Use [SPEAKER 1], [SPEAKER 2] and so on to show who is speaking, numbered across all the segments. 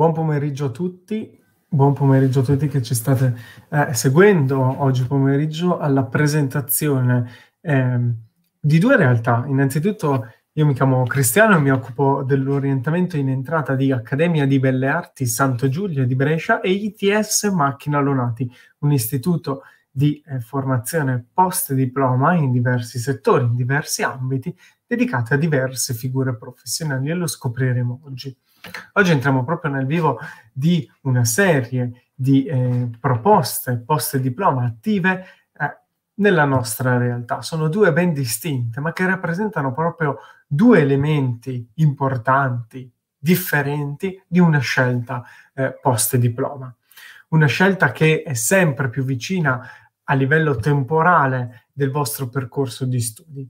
[SPEAKER 1] Buon pomeriggio a tutti, buon pomeriggio a tutti che ci state eh, seguendo oggi pomeriggio alla presentazione eh, di due realtà. Innanzitutto io mi chiamo Cristiano e mi occupo dell'orientamento in entrata di Accademia di Belle Arti Santo Giulio di Brescia e ITS Macchina Lonati, un istituto di eh, formazione post diploma in diversi settori, in diversi ambiti, dedicati a diverse figure professionali e lo scopriremo oggi. Oggi entriamo proprio nel vivo di una serie di eh, proposte post-diploma attive eh, nella nostra realtà. Sono due ben distinte, ma che rappresentano proprio due elementi importanti, differenti di una scelta eh, post-diploma. Una scelta che è sempre più vicina a livello temporale del vostro percorso di studi.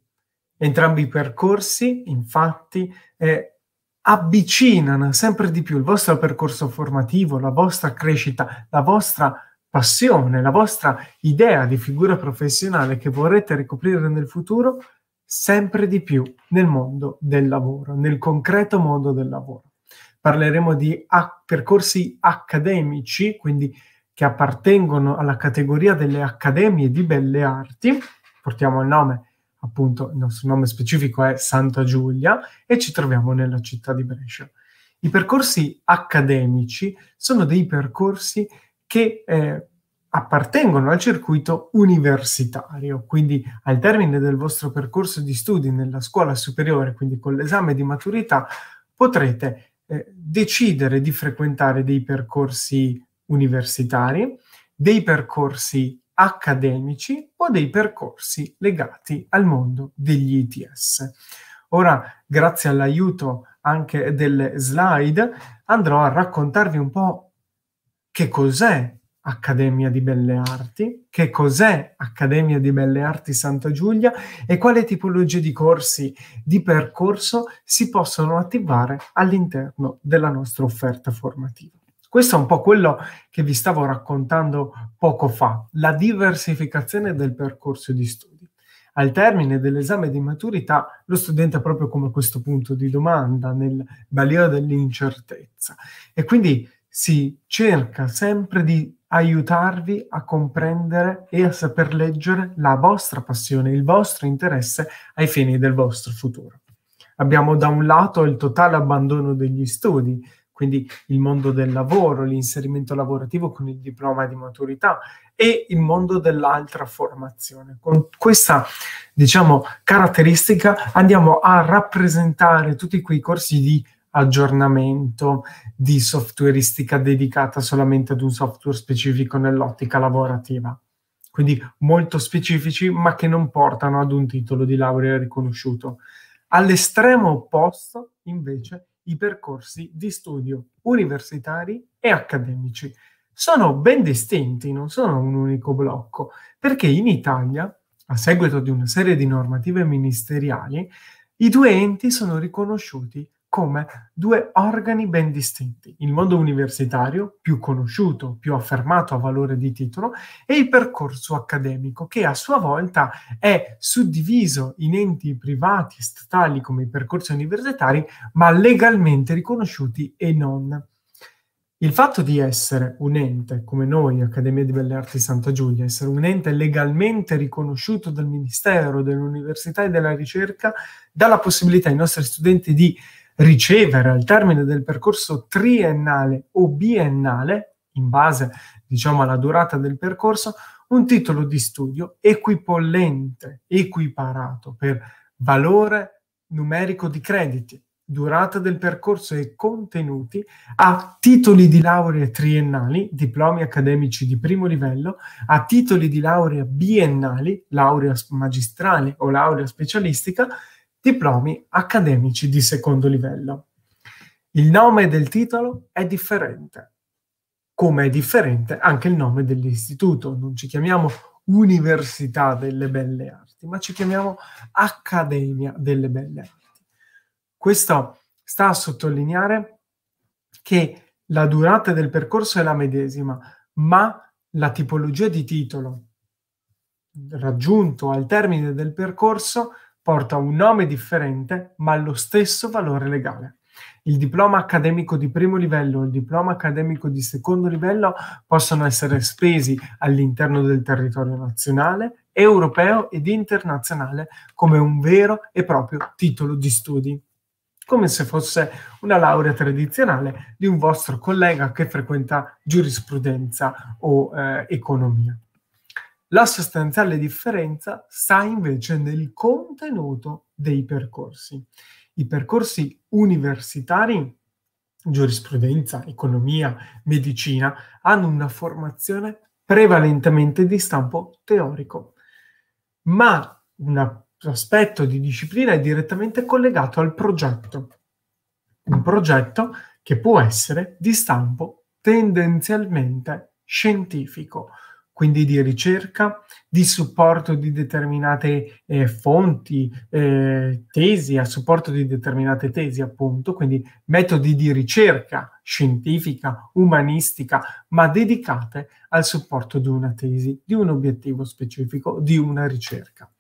[SPEAKER 1] Entrambi i percorsi, infatti, eh, avvicinano sempre di più il vostro percorso formativo, la vostra crescita, la vostra passione, la vostra idea di figura professionale che vorrete ricoprire nel futuro sempre di più nel mondo del lavoro, nel concreto mondo del lavoro. Parleremo di a- percorsi accademici, quindi che appartengono alla categoria delle accademie di belle arti, portiamo il nome appunto il nostro nome specifico è Santa Giulia e ci troviamo nella città di Brescia. I percorsi accademici sono dei percorsi che eh, appartengono al circuito universitario, quindi al termine del vostro percorso di studi nella scuola superiore, quindi con l'esame di maturità, potrete eh, decidere di frequentare dei percorsi universitari, dei percorsi accademici o dei percorsi legati al mondo degli ITS. Ora, grazie all'aiuto anche delle slide, andrò a raccontarvi un po' che cos'è Accademia di Belle Arti, che cos'è Accademia di Belle Arti Santa Giulia e quale tipologie di corsi di percorso si possono attivare all'interno della nostra offerta formativa. Questo è un po' quello che vi stavo raccontando poco fa, la diversificazione del percorso di studi. Al termine dell'esame di maturità, lo studente ha proprio come questo punto di domanda nel balio dell'incertezza e quindi si cerca sempre di aiutarvi a comprendere e a saper leggere la vostra passione, il vostro interesse ai fini del vostro futuro. Abbiamo da un lato il totale abbandono degli studi, quindi il mondo del lavoro, l'inserimento lavorativo con il diploma di maturità e il mondo dell'altra formazione. Con questa, diciamo, caratteristica andiamo a rappresentare tutti quei corsi di aggiornamento, di softwareistica dedicata solamente ad un software specifico nell'ottica lavorativa. Quindi molto specifici, ma che non portano ad un titolo di laurea riconosciuto. All'estremo opposto, invece, i percorsi di studio universitari e accademici. Sono ben distinti, non sono un unico blocco, perché in Italia, a seguito di una serie di normative ministeriali, i due enti sono riconosciuti come due organi ben distinti, il mondo universitario, più conosciuto, più affermato a valore di titolo, e il percorso accademico, che a sua volta è suddiviso in enti privati e statali come i percorsi universitari, ma legalmente riconosciuti e non. Il fatto di essere un ente come noi, Accademia di Belle Arti Santa Giulia, essere un ente legalmente riconosciuto dal Ministero dell'Università e della Ricerca, dà la possibilità ai nostri studenti di ricevere al termine del percorso triennale o biennale, in base diciamo alla durata del percorso, un titolo di studio equipollente, equiparato per valore numerico di crediti, durata del percorso e contenuti a titoli di laurea triennali, diplomi accademici di primo livello, a titoli di laurea biennali, laurea magistrale o laurea specialistica, diplomi accademici di secondo livello. Il nome del titolo è differente, come è differente anche il nome dell'istituto. Non ci chiamiamo Università delle Belle Arti, ma ci chiamiamo Accademia delle Belle Arti. Questo sta a sottolineare che la durata del percorso è la medesima, ma la tipologia di titolo raggiunto al termine del percorso porta un nome differente ma lo stesso valore legale. Il diploma accademico di primo livello e il diploma accademico di secondo livello possono essere spesi all'interno del territorio nazionale, europeo ed internazionale come un vero e proprio titolo di studi come se fosse una laurea tradizionale di un vostro collega che frequenta giurisprudenza o eh, economia. La sostanziale differenza sta invece nel contenuto dei percorsi. I percorsi universitari, giurisprudenza, economia, medicina, hanno una formazione prevalentemente di stampo teorico, ma un aspetto di disciplina è direttamente collegato al progetto. Un progetto che può essere di stampo tendenzialmente scientifico, quindi di ricerca, di supporto di determinate eh, fonti, eh, tesi, a supporto di determinate tesi, appunto, quindi metodi di ricerca scientifica, umanistica, ma dedicate al supporto di una tesi, di un obiettivo specifico, di una ricerca.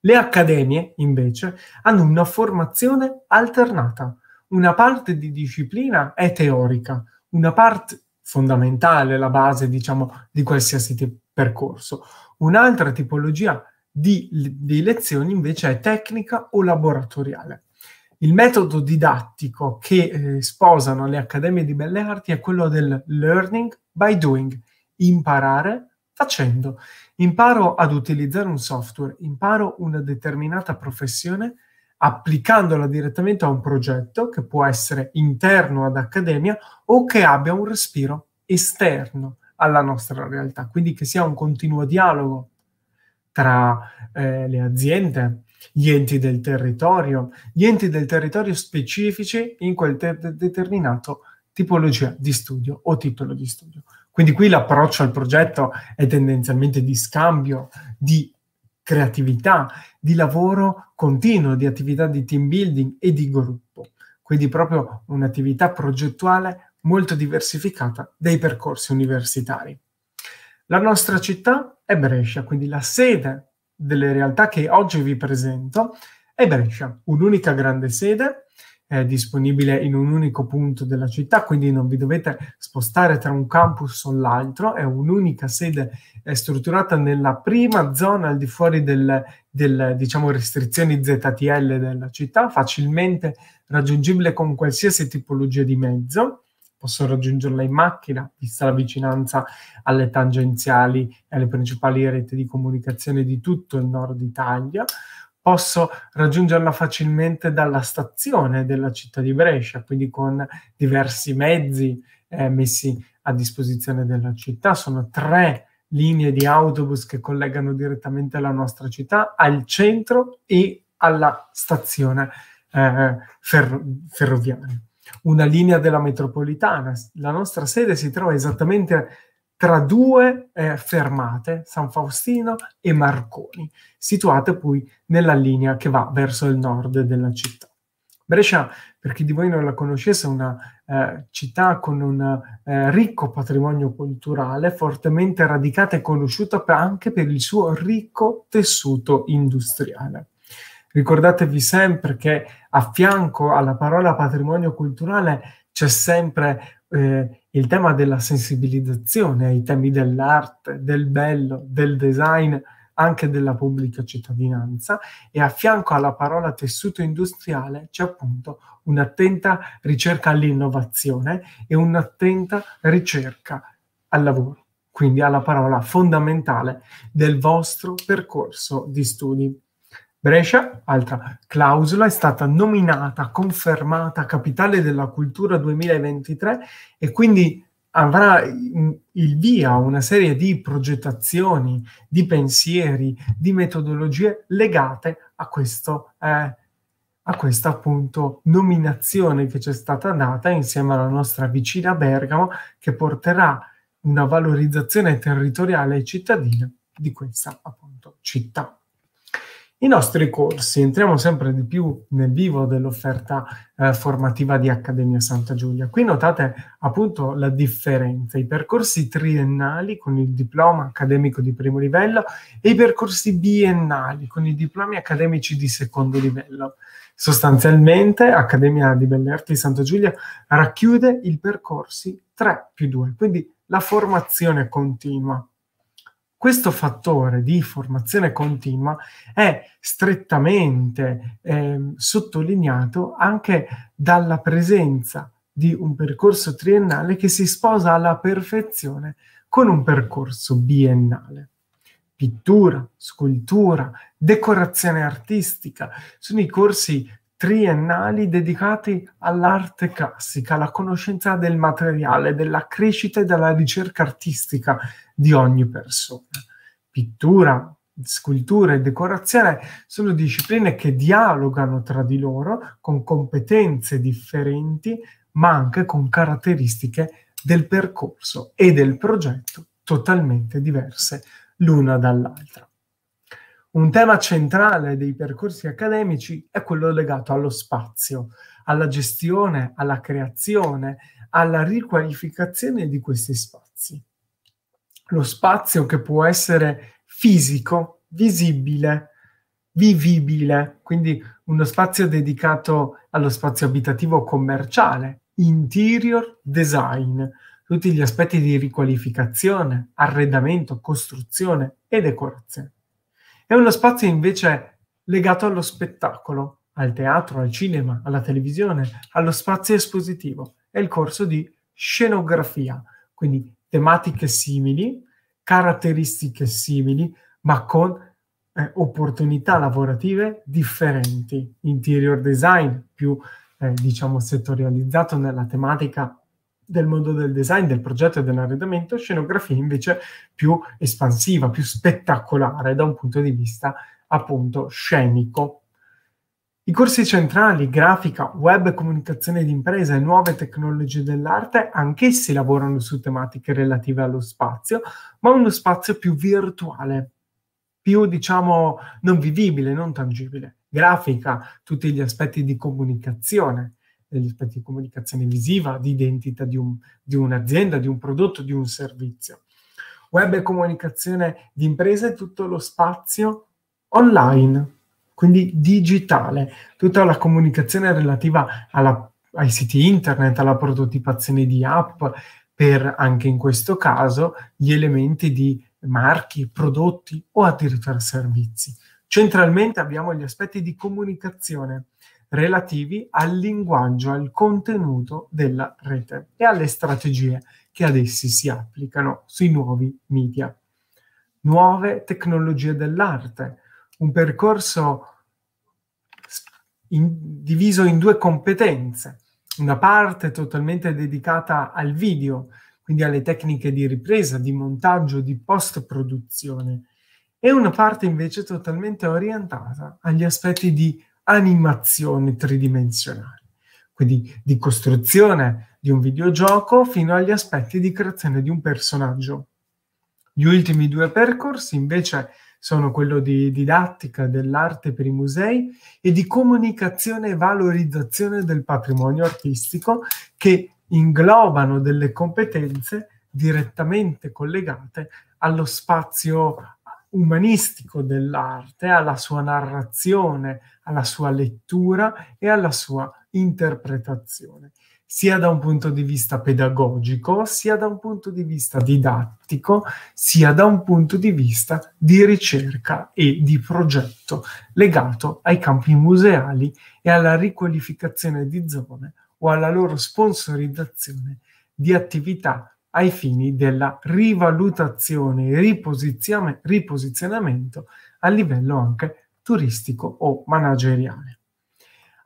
[SPEAKER 1] Le accademie, invece, hanno una formazione alternata. Una parte di disciplina è teorica, una parte fondamentale, la base, diciamo, di qualsiasi t- percorso. Un'altra tipologia di, di lezioni invece è tecnica o laboratoriale. Il metodo didattico che eh, sposano le accademie di belle arti è quello del learning by doing, imparare facendo. Imparo ad utilizzare un software, imparo una determinata professione applicandola direttamente a un progetto che può essere interno ad accademia o che abbia un respiro esterno alla nostra realtà, quindi che sia un continuo dialogo tra eh, le aziende, gli enti del territorio, gli enti del territorio specifici in quel te- determinato tipologia di studio o titolo di studio. Quindi qui l'approccio al progetto è tendenzialmente di scambio, di creatività, di lavoro continuo, di attività di team building e di gruppo. Quindi proprio un'attività progettuale molto diversificata dei percorsi universitari. La nostra città è Brescia, quindi la sede delle realtà che oggi vi presento è Brescia, un'unica grande sede è disponibile in un unico punto della città, quindi non vi dovete spostare tra un campus o l'altro, è un'unica sede è strutturata nella prima zona al di fuori del, del, diciamo, restrizioni ZTL della città, facilmente raggiungibile con qualsiasi tipologia di mezzo. Posso raggiungerla in macchina, vista la vicinanza alle tangenziali e alle principali reti di comunicazione di tutto il nord Italia posso raggiungerla facilmente dalla stazione della città di Brescia, quindi con diversi mezzi eh, messi a disposizione della città. Sono tre linee di autobus che collegano direttamente la nostra città al centro e alla stazione eh, ferro- ferroviaria. Una linea della metropolitana. La nostra sede si trova esattamente tra due eh, fermate, San Faustino e Marconi, situate poi nella linea che va verso il nord della città. Brescia, per chi di voi non la conoscesse, è una eh, città con un eh, ricco patrimonio culturale, fortemente radicata e conosciuta anche per il suo ricco tessuto industriale. Ricordatevi sempre che a fianco alla parola patrimonio culturale c'è sempre eh, il tema della sensibilizzazione ai temi dell'arte, del bello, del design, anche della pubblica cittadinanza e a fianco alla parola tessuto industriale c'è appunto un'attenta ricerca all'innovazione e un'attenta ricerca al lavoro, quindi alla parola fondamentale del vostro percorso di studi. Brescia, altra clausola, è stata nominata, confermata capitale della cultura 2023 e quindi avrà il via a una serie di progettazioni, di pensieri, di metodologie legate a questo eh, a questa appunto nominazione che ci è stata data insieme alla nostra vicina Bergamo che porterà una valorizzazione territoriale e cittadina di questa appunto città. I nostri corsi, entriamo sempre di più nel vivo dell'offerta eh, formativa di Accademia Santa Giulia. Qui notate appunto la differenza, i percorsi triennali con il diploma accademico di primo livello e i percorsi biennali con i diplomi accademici di secondo livello. Sostanzialmente Accademia di Belle Arti di Santa Giulia racchiude i percorsi 3 più 2, quindi la formazione continua questo fattore di formazione continua è strettamente eh, sottolineato anche dalla presenza di un percorso triennale che si sposa alla perfezione con un percorso biennale. Pittura, scultura, decorazione artistica sono i corsi triennali dedicati all'arte classica, alla conoscenza del materiale, della crescita e della ricerca artistica di ogni persona. Pittura, scultura e decorazione sono discipline che dialogano tra di loro con competenze differenti, ma anche con caratteristiche del percorso e del progetto totalmente diverse l'una dall'altra. Un tema centrale dei percorsi accademici è quello legato allo spazio, alla gestione, alla creazione, alla riqualificazione di questi spazi. Lo spazio che può essere fisico, visibile, vivibile, quindi uno spazio dedicato allo spazio abitativo commerciale, interior design, tutti gli aspetti di riqualificazione, arredamento, costruzione e decorazione. È uno spazio invece legato allo spettacolo, al teatro, al cinema, alla televisione, allo spazio espositivo. È il corso di scenografia, quindi tematiche simili, caratteristiche simili, ma con eh, opportunità lavorative differenti. Interior design più, eh, diciamo, settorializzato nella tematica del mondo del design, del progetto e dell'arredamento, scenografia invece più espansiva, più spettacolare da un punto di vista appunto scenico. I corsi centrali, grafica, web comunicazione d'impresa e nuove tecnologie dell'arte, anch'essi lavorano su tematiche relative allo spazio, ma uno spazio più virtuale, più diciamo non vivibile, non tangibile. Grafica, tutti gli aspetti di comunicazione, degli aspetti di comunicazione visiva, di identità di, un, di un'azienda, di un prodotto, di un servizio. Web e comunicazione di impresa è tutto lo spazio online, quindi digitale, tutta la comunicazione relativa alla, ai siti internet, alla prototipazione di app, per anche in questo caso gli elementi di marchi, prodotti o addirittura servizi. Centralmente abbiamo gli aspetti di comunicazione relativi al linguaggio, al contenuto della rete e alle strategie che ad essi si applicano sui nuovi media. Nuove tecnologie dell'arte, un percorso in, diviso in due competenze, una parte totalmente dedicata al video, quindi alle tecniche di ripresa, di montaggio, di post-produzione, e una parte invece totalmente orientata agli aspetti di animazione tridimensionale, quindi di costruzione di un videogioco fino agli aspetti di creazione di un personaggio. Gli ultimi due percorsi invece sono quello di didattica dell'arte per i musei e di comunicazione e valorizzazione del patrimonio artistico che inglobano delle competenze direttamente collegate allo spazio umanistico dell'arte, alla sua narrazione, alla sua lettura e alla sua interpretazione, sia da un punto di vista pedagogico, sia da un punto di vista didattico, sia da un punto di vista di ricerca e di progetto legato ai campi museali e alla riqualificazione di zone o alla loro sponsorizzazione di attività ai fini della rivalutazione e riposizionamento a livello anche turistico o manageriale.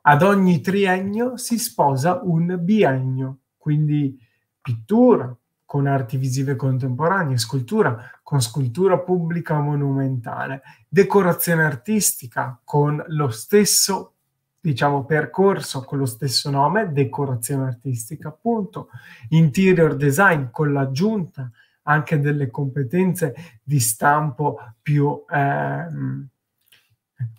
[SPEAKER 1] Ad ogni triennio si sposa un biennio, quindi pittura con arti visive contemporanee, scultura con scultura pubblica monumentale, decorazione artistica con lo stesso diciamo, percorso con lo stesso nome, decorazione artistica, appunto, interior design con l'aggiunta anche delle competenze di stampo più, eh,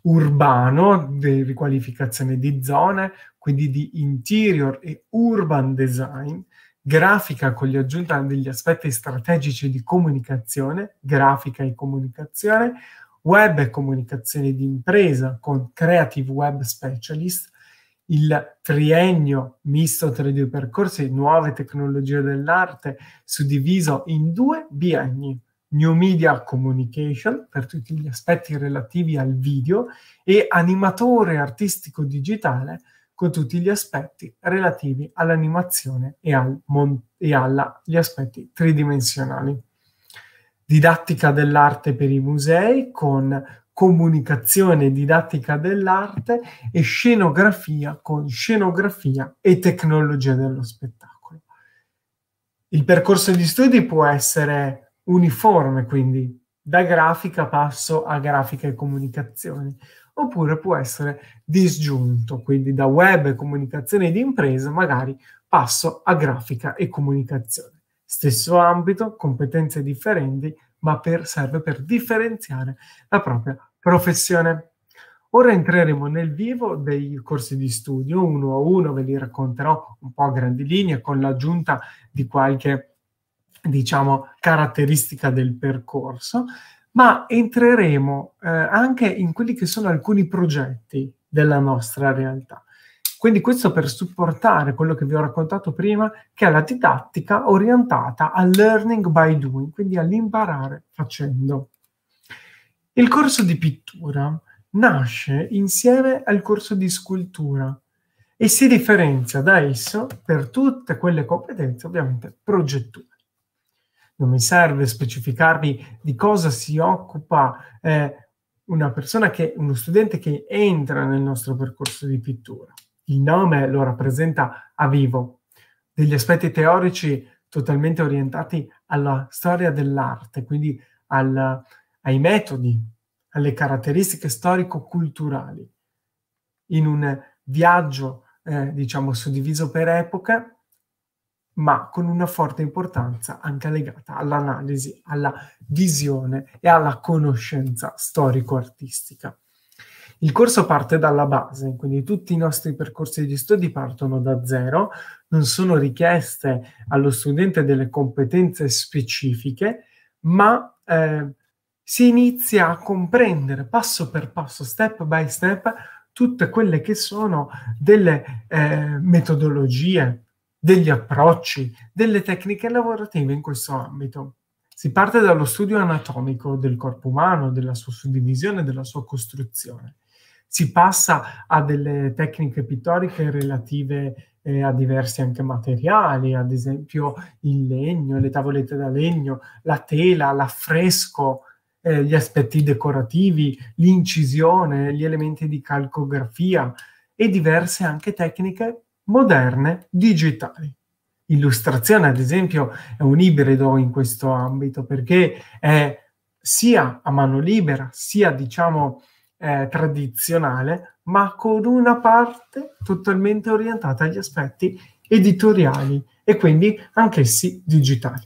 [SPEAKER 1] urbano, di riqualificazione di zone, quindi di interior e urban design, grafica con l'aggiunta degli aspetti strategici di comunicazione, grafica e comunicazione, web e comunicazione di impresa con Creative Web Specialist, il triennio misto tra i due percorsi, nuove tecnologie dell'arte, suddiviso in due bienni, New Media Communication per tutti gli aspetti relativi al video e animatore artistico digitale con tutti gli aspetti relativi all'animazione e, al e agli aspetti tridimensionali. Didattica dell'arte per i musei con comunicazione didattica dell'arte e scenografia con scenografia e tecnologia dello spettacolo. Il percorso di studi può essere uniforme, quindi da grafica passo a grafica e comunicazioni, oppure può essere disgiunto, quindi da web e comunicazione di impresa magari passo a grafica e comunicazione. Stesso ambito, competenze differenti, ma per, serve per differenziare la propria professione. Ora entreremo nel vivo dei corsi di studio, uno a uno ve li racconterò un po' a grandi linee con l'aggiunta di qualche, diciamo, caratteristica del percorso ma entreremo eh, anche in quelli che sono alcuni progetti della nostra realtà. Quindi questo per supportare quello che vi ho raccontato prima, che è la didattica orientata al learning by doing, quindi all'imparare facendo. Il corso di pittura nasce insieme al corso di scultura e si differenzia da esso per tutte quelle competenze ovviamente progettuali non mi serve specificarvi di cosa si occupa eh, una persona che, uno studente che entra nel nostro percorso di pittura. Il nome lo rappresenta a vivo, degli aspetti teorici totalmente orientati alla storia dell'arte, quindi al, ai metodi, alle caratteristiche storico-culturali, in un viaggio, eh, diciamo, suddiviso per epoca, ma con una forte importanza anche legata all'analisi, alla visione e alla conoscenza storico-artistica. Il corso parte dalla base, quindi tutti i nostri percorsi di studi partono da zero, non sono richieste allo studente delle competenze specifiche, ma eh, si inizia a comprendere passo per passo, step by step, tutte quelle che sono delle eh, metodologie, degli approcci, delle tecniche lavorative in questo ambito. Si parte dallo studio anatomico del corpo umano, della sua suddivisione, della sua costruzione. Si passa a delle tecniche pittoriche relative eh, a diversi anche materiali, ad esempio il legno, le tavolette da legno, la tela, l'affresco, eh, gli aspetti decorativi, l'incisione, gli elementi di calcografia e diverse anche tecniche moderne digitali. Illustrazione, ad esempio, è un ibrido in questo ambito perché è sia a mano libera, sia diciamo eh, tradizionale, ma con una parte totalmente orientata agli aspetti editoriali e quindi anch'essi digitali.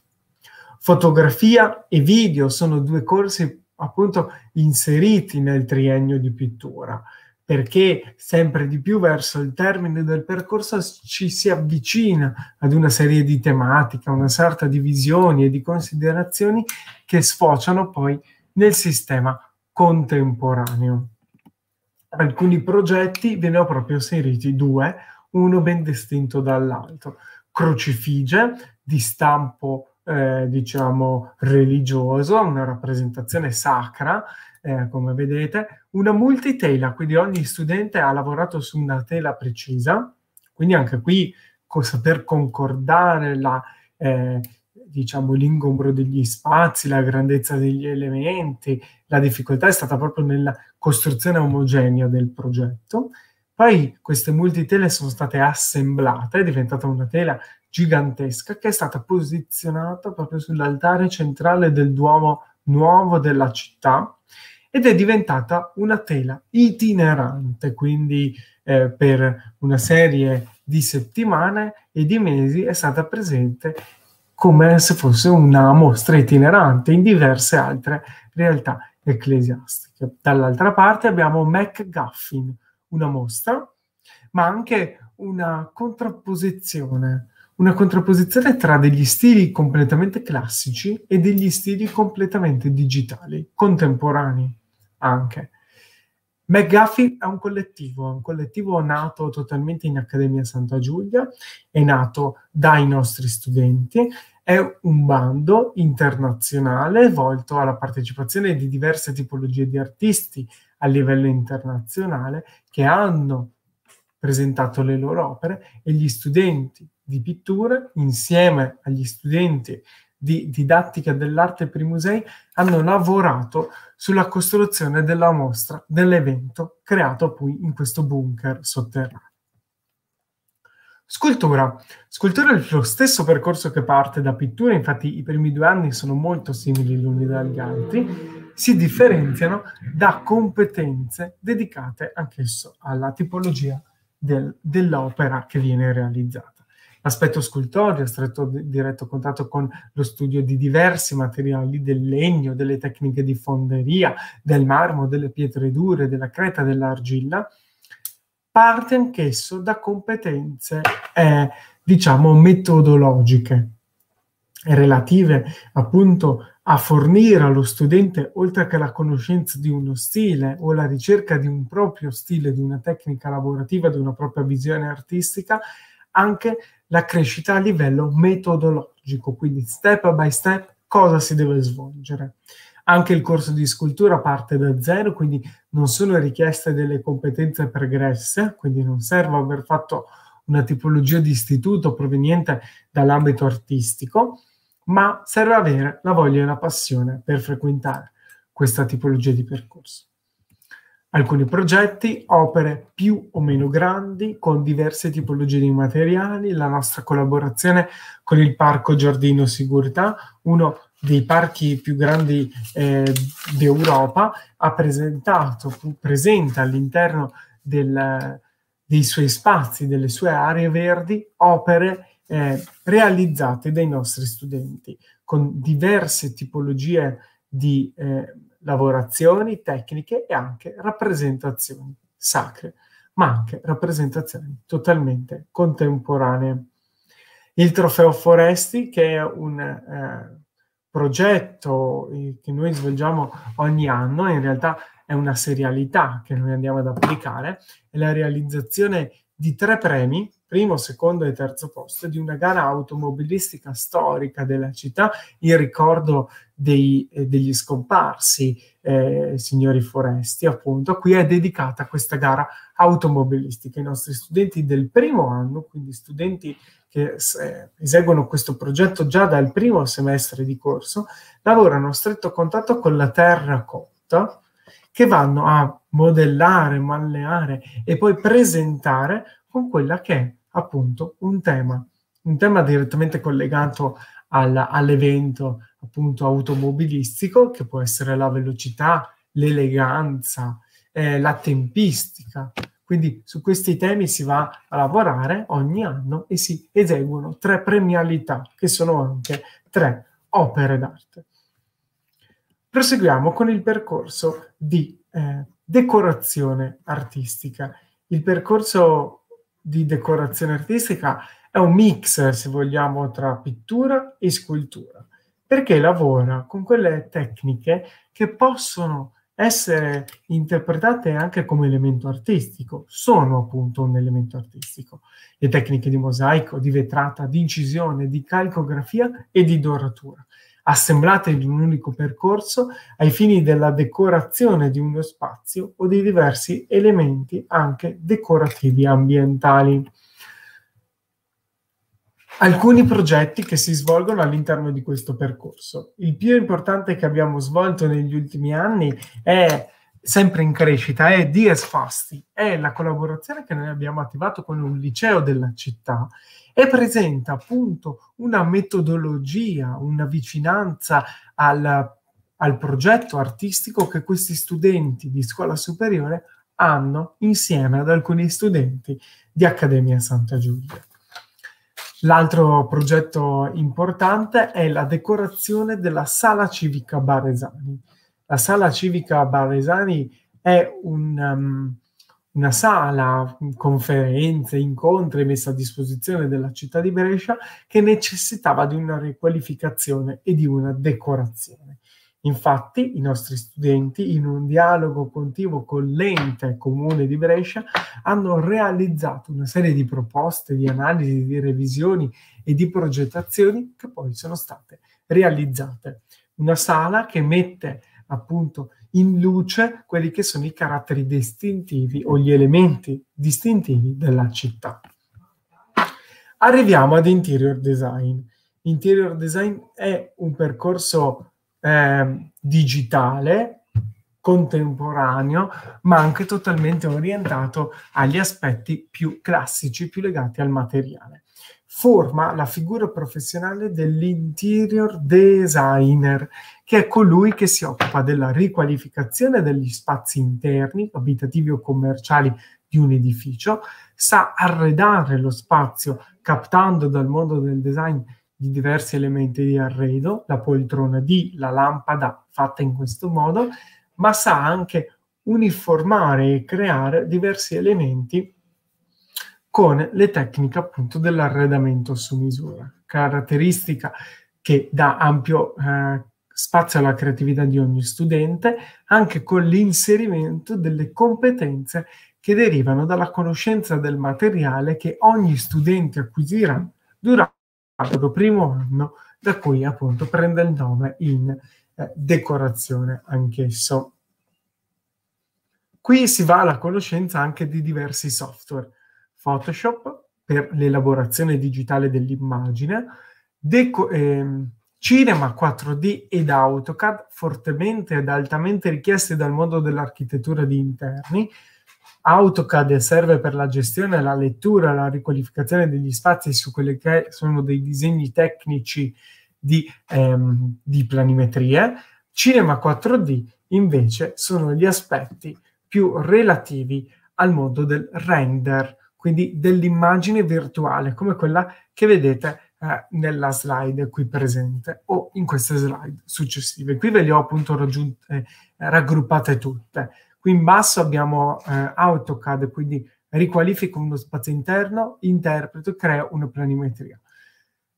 [SPEAKER 1] Fotografia e video sono due corsi appunto inseriti nel triennio di pittura perché sempre di più verso il termine del percorso ci si avvicina ad una serie di tematiche, una sorta di visioni e di considerazioni che sfociano poi nel sistema contemporaneo. Alcuni progetti ve ne ho proprio inseriti due, uno ben distinto dall'altro. Crocifige di stampo eh, diciamo religioso, una rappresentazione sacra eh, come vedete, una multitela, quindi ogni studente ha lavorato su una tela precisa, quindi anche qui saper concordare la, eh, diciamo, l'ingombro degli spazi, la grandezza degli elementi, la difficoltà è stata proprio nella costruzione omogenea del progetto. Poi queste multitele sono state assemblate, è diventata una tela gigantesca che è stata posizionata proprio sull'altare centrale del Duomo nuovo della città ed è diventata una tela itinerante, quindi eh, per una serie di settimane e di mesi è stata presente come se fosse una mostra itinerante in diverse altre realtà ecclesiastiche. Dall'altra parte abbiamo MacGuffin, una mostra, ma anche una contrapposizione, una contrapposizione tra degli stili completamente classici e degli stili completamente digitali, contemporanei anche. McGuffey è un collettivo, un collettivo nato totalmente in Accademia Santa Giulia, è nato dai nostri studenti, è un bando internazionale volto alla partecipazione di diverse tipologie di artisti a livello internazionale che hanno presentato le loro opere e gli studenti di pittura insieme agli studenti di didattica dell'arte per i musei hanno lavorato sulla costruzione della mostra, dell'evento creato poi in questo bunker sotterraneo. Scultura. Scultura è lo stesso percorso che parte da pittura, infatti i primi due anni sono molto simili gli uni dagli altri, si differenziano da competenze dedicate anch'esso alla tipologia del, dell'opera che viene realizzata. L'aspetto scultorio a stretto diretto contatto con lo studio di diversi materiali, del legno, delle tecniche di fonderia, del marmo, delle pietre dure, della creta, dell'argilla, parte anch'esso da competenze, eh, diciamo, metodologiche relative appunto a fornire allo studente, oltre che la conoscenza di uno stile o la ricerca di un proprio stile, di una tecnica lavorativa, di una propria visione artistica, anche la crescita a livello metodologico, quindi step by step cosa si deve svolgere. Anche il corso di scultura parte da zero, quindi non sono richieste delle competenze pregresse, quindi non serve aver fatto una tipologia di istituto proveniente dall'ambito artistico, ma serve avere la voglia e la passione per frequentare questa tipologia di percorso alcuni progetti, opere più o meno grandi con diverse tipologie di materiali, la nostra collaborazione con il Parco Giardino Sigurità, uno dei parchi più grandi eh, d'Europa, ha presentato, presenta all'interno del, dei suoi spazi, delle sue aree verdi, opere eh, realizzate dai nostri studenti con diverse tipologie di eh, lavorazioni tecniche e anche rappresentazioni sacre, ma anche rappresentazioni totalmente contemporanee. Il Trofeo Foresti, che è un eh, progetto eh, che noi svolgiamo ogni anno, in realtà è una serialità che noi andiamo ad applicare, è la realizzazione di tre premi primo, secondo e terzo posto di una gara automobilistica storica della città in ricordo dei, eh, degli scomparsi eh, signori foresti, appunto. A cui è dedicata questa gara automobilistica. I nostri studenti del primo anno, quindi studenti che eh, eseguono questo progetto già dal primo semestre di corso, lavorano a stretto contatto con la terracotta che vanno a modellare, malleare e poi presentare con quella che è appunto un tema, un tema direttamente collegato al, all'evento appunto automobilistico, che può essere la velocità, l'eleganza, eh, la tempistica. Quindi su questi temi si va a lavorare ogni anno e si eseguono tre premialità, che sono anche tre opere d'arte. Proseguiamo con il percorso di eh, decorazione artistica. Il percorso di decorazione artistica è un mix, se vogliamo, tra pittura e scultura, perché lavora con quelle tecniche che possono essere interpretate anche come elemento artistico, sono appunto un elemento artistico. Le tecniche di mosaico, di vetrata, di incisione, di calcografia e di doratura assemblate in un unico percorso ai fini della decorazione di uno spazio o di diversi elementi anche decorativi ambientali. Alcuni progetti che si svolgono all'interno di questo percorso. Il più importante che abbiamo svolto negli ultimi anni è sempre in crescita, è Dies Fasti, è la collaborazione che noi abbiamo attivato con un liceo della città e presenta appunto una metodologia, una vicinanza al, al progetto artistico che questi studenti di scuola superiore hanno insieme ad alcuni studenti di Accademia Santa Giulia. L'altro progetto importante è la decorazione della Sala Civica Baresani. La sala civica Barresani è un, um, una sala, conferenze, incontri messa a disposizione della città di Brescia che necessitava di una riqualificazione e di una decorazione. Infatti i nostri studenti, in un dialogo continuo con l'ente comune di Brescia, hanno realizzato una serie di proposte, di analisi, di revisioni e di progettazioni che poi sono state realizzate. Una sala che mette appunto in luce quelli che sono i caratteri distintivi o gli elementi distintivi della città. Arriviamo ad interior design. Interior design è un percorso eh, digitale, contemporaneo, ma anche totalmente orientato agli aspetti più classici, più legati al materiale. Forma la figura professionale dell'interior designer, che è colui che si occupa della riqualificazione degli spazi interni, abitativi o commerciali di un edificio, sa arredare lo spazio captando dal mondo del design di diversi elementi di arredo, la poltrona D, la lampada fatta in questo modo, ma sa anche uniformare e creare diversi elementi con le tecniche appunto dell'arredamento su misura, caratteristica che dà ampio eh, spazio alla creatività di ogni studente, anche con l'inserimento delle competenze che derivano dalla conoscenza del materiale che ogni studente acquisirà durante il primo anno, da cui appunto prende il nome in eh, decorazione anch'esso. Qui si va alla conoscenza anche di diversi software. Photoshop per l'elaborazione digitale dell'immagine, Deco- ehm, Cinema 4D ed AutoCAD, fortemente ed altamente richiesti dal mondo dell'architettura di interni. AutoCAD serve per la gestione, la lettura, la riqualificazione degli spazi su quelli che sono dei disegni tecnici di, ehm, di planimetrie. Cinema 4D invece sono gli aspetti più relativi al mondo del render, quindi dell'immagine virtuale, come quella che vedete eh, nella slide qui presente o in queste slide successive. Qui ve le ho appunto raggiunte, eh, raggruppate tutte. Qui in basso abbiamo eh, AutoCAD, quindi riqualifico uno spazio interno, interpreto e creo una planimetria.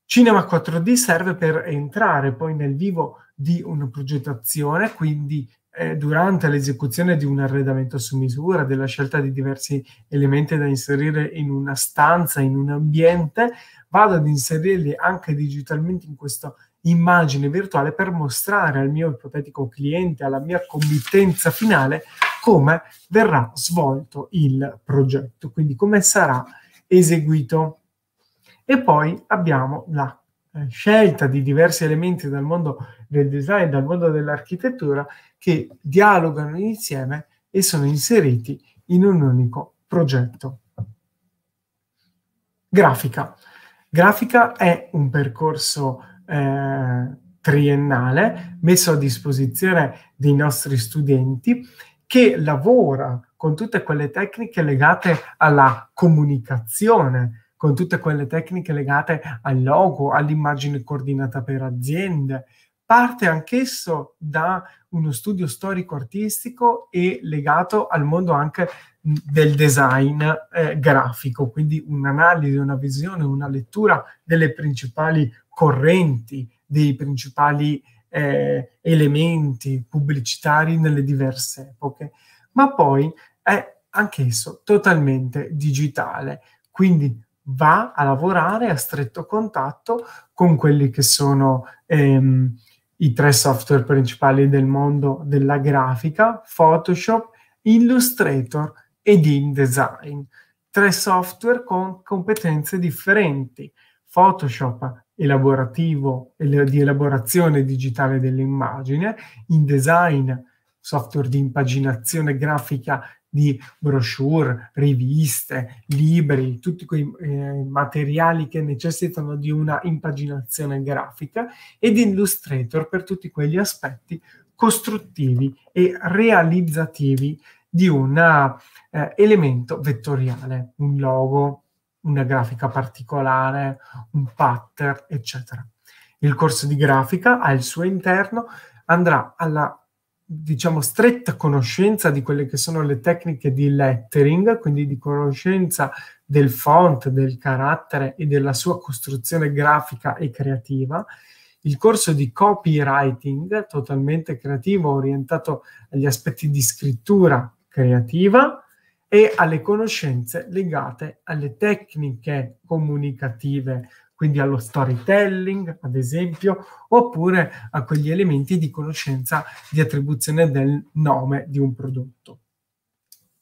[SPEAKER 1] Cinema 4D serve per entrare poi nel vivo di una progettazione, quindi eh, durante l'esecuzione di un arredamento su misura, della scelta di diversi elementi da inserire in una stanza, in un ambiente, vado ad inserirli anche digitalmente in questa immagine virtuale per mostrare al mio ipotetico cliente, alla mia committenza finale, come verrà svolto il progetto, quindi come sarà eseguito. E poi abbiamo la eh, scelta di diversi elementi dal mondo del design, dal mondo dell'architettura, che dialogano insieme e sono inseriti in un unico progetto. Grafica. Grafica è un percorso eh, triennale messo a disposizione dei nostri studenti che lavora con tutte quelle tecniche legate alla comunicazione, con tutte quelle tecniche legate al logo, all'immagine coordinata per aziende. Parte anch'esso da uno studio storico-artistico e legato al mondo anche del design eh, grafico, quindi un'analisi, una visione, una lettura delle principali correnti, dei principali eh, elementi pubblicitari nelle diverse epoche, ma poi è anch'esso totalmente digitale, quindi va a lavorare a stretto contatto con quelli che sono ehm, i tre software principali del mondo della grafica, Photoshop, Illustrator ed InDesign. Tre software con competenze differenti. Photoshop elaborativo di elaborazione digitale dell'immagine, InDesign software di impaginazione grafica di brochure, riviste, libri, tutti quei eh, materiali che necessitano di una impaginazione grafica ed Illustrator per tutti quegli aspetti costruttivi e realizzativi di un eh, elemento vettoriale, un logo, una grafica particolare, un pattern, eccetera. Il corso di grafica al suo interno andrà alla diciamo, stretta conoscenza di quelle che sono le tecniche di lettering, quindi di conoscenza del font, del carattere e della sua costruzione grafica e creativa. Il corso di copywriting, totalmente creativo, orientato agli aspetti di scrittura creativa e alle conoscenze legate alle tecniche comunicative quindi allo storytelling, ad esempio, oppure a quegli elementi di conoscenza di attribuzione del nome di un prodotto.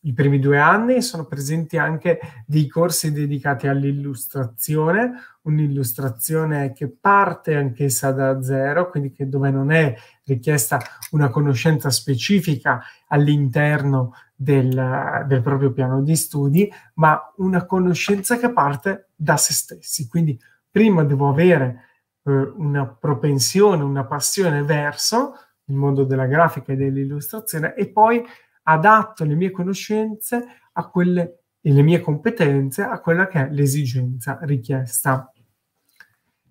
[SPEAKER 1] I primi due anni sono presenti anche dei corsi dedicati all'illustrazione, un'illustrazione che parte anch'essa da zero, quindi dove non è richiesta una conoscenza specifica all'interno del, del proprio piano di studi, ma una conoscenza che parte da se stessi. Quindi prima devo avere eh, una propensione, una passione verso il mondo della grafica e dell'illustrazione e poi adatto le mie conoscenze a quelle e le mie competenze a quella che è l'esigenza richiesta.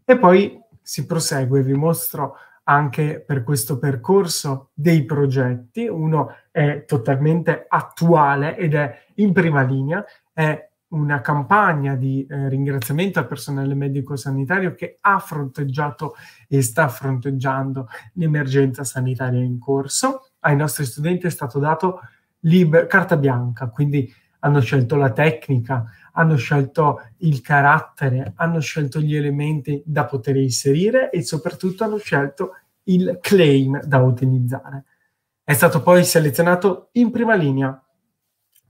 [SPEAKER 1] E poi si prosegue, vi mostro anche per questo percorso dei progetti. Uno è totalmente attuale ed è in prima linea, è una campagna di eh, ringraziamento al personale medico-sanitario che ha fronteggiato e sta fronteggiando l'emergenza sanitaria in corso. Ai nostri studenti è stato dato liber- carta bianca, quindi hanno scelto la tecnica, hanno scelto il carattere, hanno scelto gli elementi da poter inserire e soprattutto hanno scelto il claim da utilizzare. È stato poi selezionato in prima linea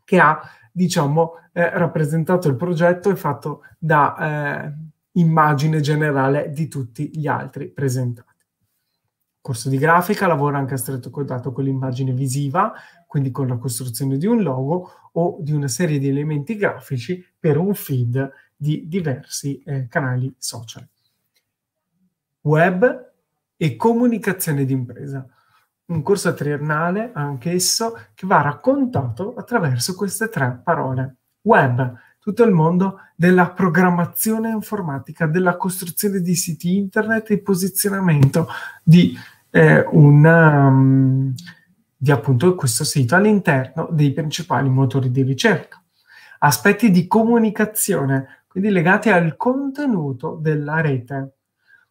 [SPEAKER 1] che ha diciamo, eh, rappresentato il progetto e fatto da eh, immagine generale di tutti gli altri presentati. Corso di grafica lavora anche a stretto contatto con l'immagine visiva, quindi con la costruzione di un logo o di una serie di elementi grafici per un feed di diversi eh, canali social. Web e comunicazione d'impresa un corso triennale anch'esso che va raccontato attraverso queste tre parole. Web, tutto il mondo della programmazione informatica, della costruzione di siti internet e posizionamento di, eh, una, um, di appunto questo sito all'interno dei principali motori di ricerca. Aspetti di comunicazione, quindi legati al contenuto della rete.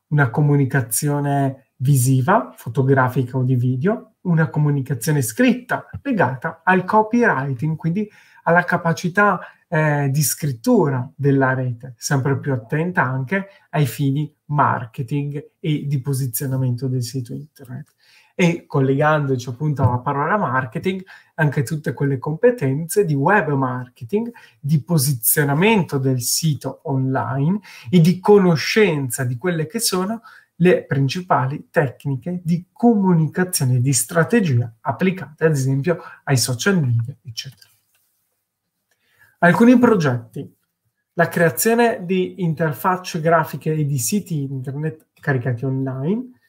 [SPEAKER 1] Una comunicazione visiva, fotografica o di video, una comunicazione scritta legata al copywriting, quindi alla capacità eh, di scrittura della rete, sempre più attenta anche ai fini marketing e di posizionamento del sito internet. E collegandoci appunto alla parola marketing, anche tutte quelle competenze di web marketing, di posizionamento del sito online e di conoscenza di quelle che sono le principali tecniche di comunicazione, di strategia applicate ad esempio ai social media, eccetera. Alcuni progetti. La creazione di interfacce grafiche e di siti internet caricati online.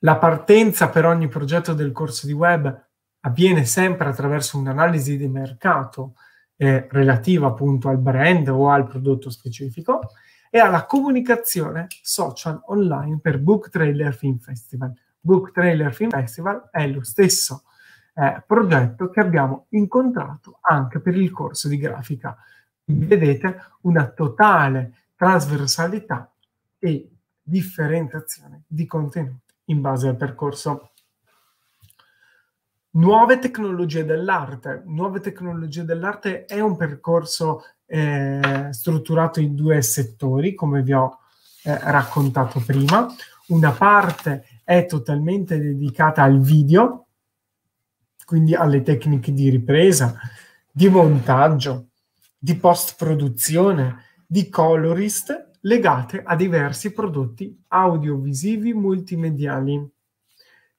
[SPEAKER 1] La partenza per ogni progetto del corso di web avviene sempre attraverso un'analisi di mercato eh, relativa appunto al brand o al prodotto specifico e alla comunicazione social online per Book Trailer Film Festival. Book Trailer Film Festival è lo stesso eh, progetto che abbiamo incontrato anche per il corso di grafica. Vedete una totale trasversalità e differenziazione di contenuti in base al percorso. Nuove tecnologie dell'arte. Nuove tecnologie dell'arte è un percorso eh, strutturato in due settori, come vi ho eh, raccontato prima. Una parte è totalmente dedicata al video, quindi alle tecniche di ripresa, di montaggio, di post-produzione, di colorist legate a diversi prodotti audiovisivi multimediali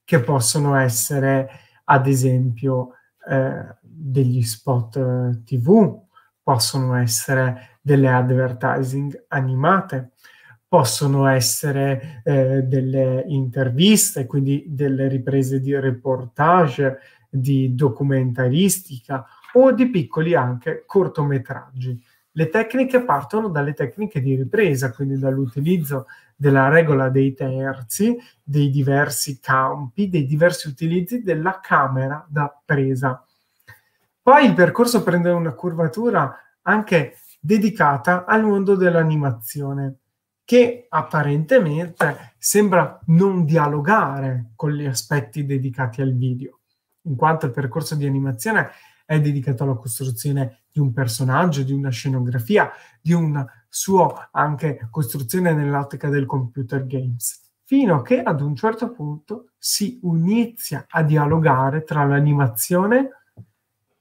[SPEAKER 1] che possono essere ad esempio eh, degli spot eh, tv, possono essere delle advertising animate, possono essere eh, delle interviste, quindi delle riprese di reportage, di documentaristica o di piccoli anche cortometraggi. Le tecniche partono dalle tecniche di ripresa, quindi dall'utilizzo della regola dei terzi, dei diversi campi, dei diversi utilizzi della camera da presa. Poi il percorso prende una curvatura anche dedicata al mondo dell'animazione, che apparentemente sembra non dialogare con gli aspetti dedicati al video, in quanto il percorso di animazione è dedicato alla costruzione di un personaggio, di una scenografia, di una sua anche costruzione nell'ottica del computer games, fino a che ad un certo punto si inizia a dialogare tra l'animazione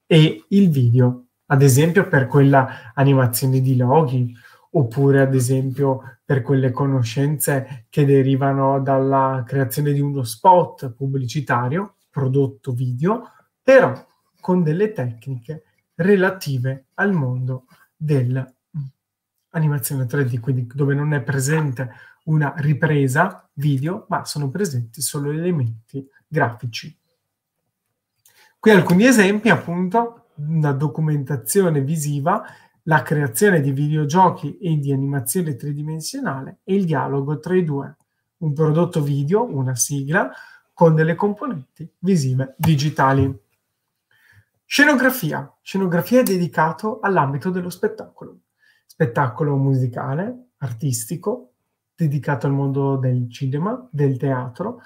[SPEAKER 1] e il video, ad esempio per quella animazione di loghi, oppure ad esempio per quelle conoscenze che derivano dalla creazione di uno spot pubblicitario, prodotto video, però con delle tecniche relative al mondo dell'animazione 3D, quindi dove non è presente una ripresa video, ma sono presenti solo elementi grafici. Qui alcuni esempi, appunto, una documentazione visiva, la creazione di videogiochi e di animazione tridimensionale e il dialogo tra i due. Un prodotto video, una sigla, con delle componenti visive digitali. Scenografia. Scenografia è dedicato all'ambito dello spettacolo. Spettacolo musicale, artistico, dedicato al mondo del cinema, del teatro,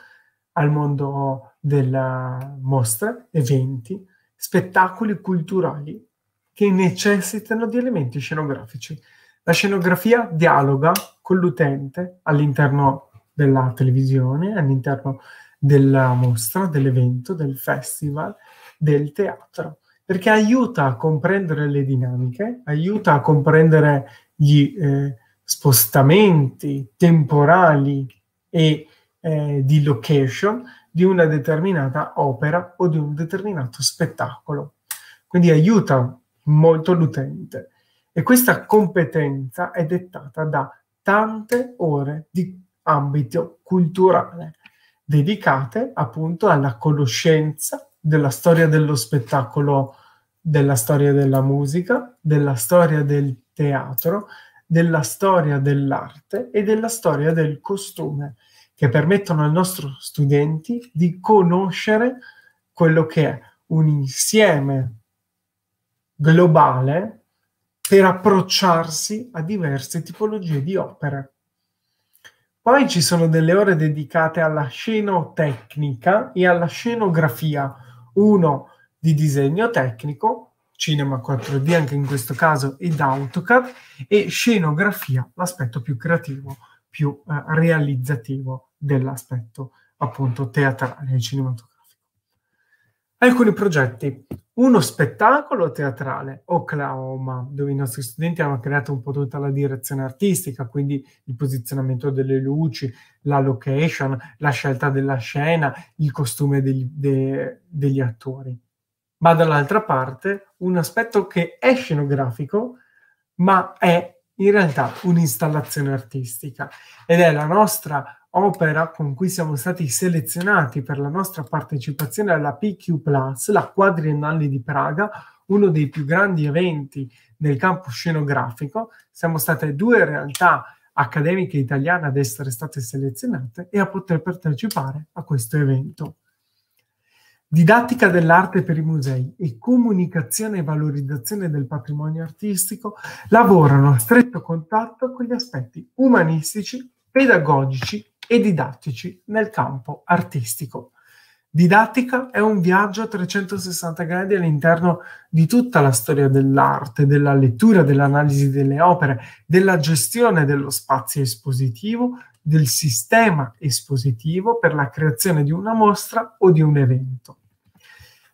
[SPEAKER 1] al mondo delle mostre, eventi, spettacoli culturali che necessitano di elementi scenografici. La scenografia dialoga con l'utente all'interno della televisione, all'interno della mostra, dell'evento, del festival, del teatro, perché aiuta a comprendere le dinamiche, aiuta a comprendere gli eh, spostamenti temporali e eh, di location di una determinata opera o di un determinato spettacolo. Quindi aiuta molto l'utente e questa competenza è dettata da tante ore di ambito culturale dedicate appunto alla conoscenza della storia dello spettacolo, della storia della musica, della storia del teatro, della storia dell'arte e della storia del costume, che permettono ai nostri studenti di conoscere quello che è un insieme globale per approcciarsi a diverse tipologie di opere. Poi ci sono delle ore dedicate alla scenotecnica e alla scenografia, uno di disegno tecnico, cinema 4D anche in questo caso, ed AutoCAD, e scenografia, l'aspetto più creativo, più eh, realizzativo dell'aspetto appunto teatrale e cinematografico. Alcuni progetti uno spettacolo teatrale, Oklahoma, dove i nostri studenti hanno creato un po' tutta la direzione artistica, quindi il posizionamento delle luci, la location, la scelta della scena, il costume degli, de, degli attori. Ma dall'altra parte un aspetto che è scenografico, ma è in realtà un'installazione artistica ed è la nostra opera con cui siamo stati selezionati per la nostra partecipazione alla PQ Plus, la quadriennale di Praga, uno dei più grandi eventi nel campo scenografico. Siamo state due realtà accademiche italiane ad essere state selezionate e a poter partecipare a questo evento. Didattica dell'arte per i musei e comunicazione e valorizzazione del patrimonio artistico lavorano a stretto contatto con gli aspetti umanistici, pedagogici e didattici nel campo artistico. Didattica è un viaggio a 360 gradi all'interno di tutta la storia dell'arte, della lettura, dell'analisi delle opere, della gestione dello spazio espositivo, del sistema espositivo per la creazione di una mostra o di un evento.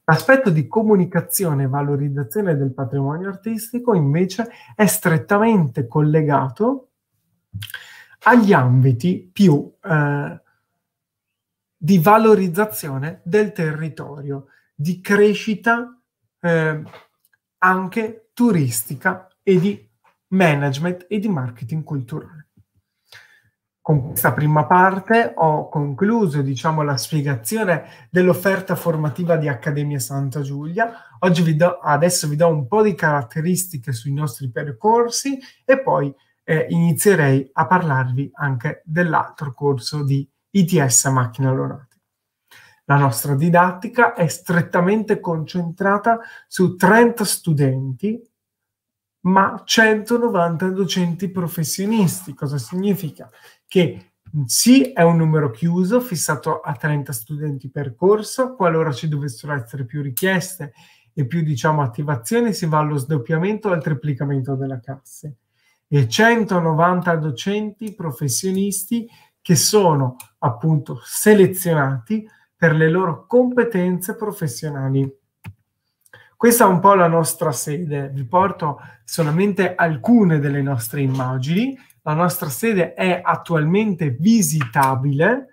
[SPEAKER 1] L'aspetto di comunicazione e valorizzazione del patrimonio artistico invece è strettamente collegato agli ambiti più eh, di valorizzazione del territorio, di crescita eh, anche turistica e di management e di marketing culturale. con questa prima parte ho concluso, diciamo, la spiegazione dell'offerta formativa di Accademia Santa Giulia. Oggi vi do, adesso vi do un po' di caratteristiche sui nostri percorsi e poi eh, inizierei a parlarvi anche dell'altro corso di ITS Macchina Aeronautica. La nostra didattica è strettamente concentrata su 30 studenti ma 190 docenti professionisti. Cosa significa? Che sì, è un numero chiuso, fissato a 30 studenti per corso, qualora ci dovessero essere più richieste e più, diciamo, attivazioni, si va allo sdoppiamento o al triplicamento della classe. E 190 docenti professionisti che sono appunto selezionati per le loro competenze professionali. Questa è un po' la nostra sede, vi porto solamente alcune delle nostre immagini. La nostra sede è attualmente visitabile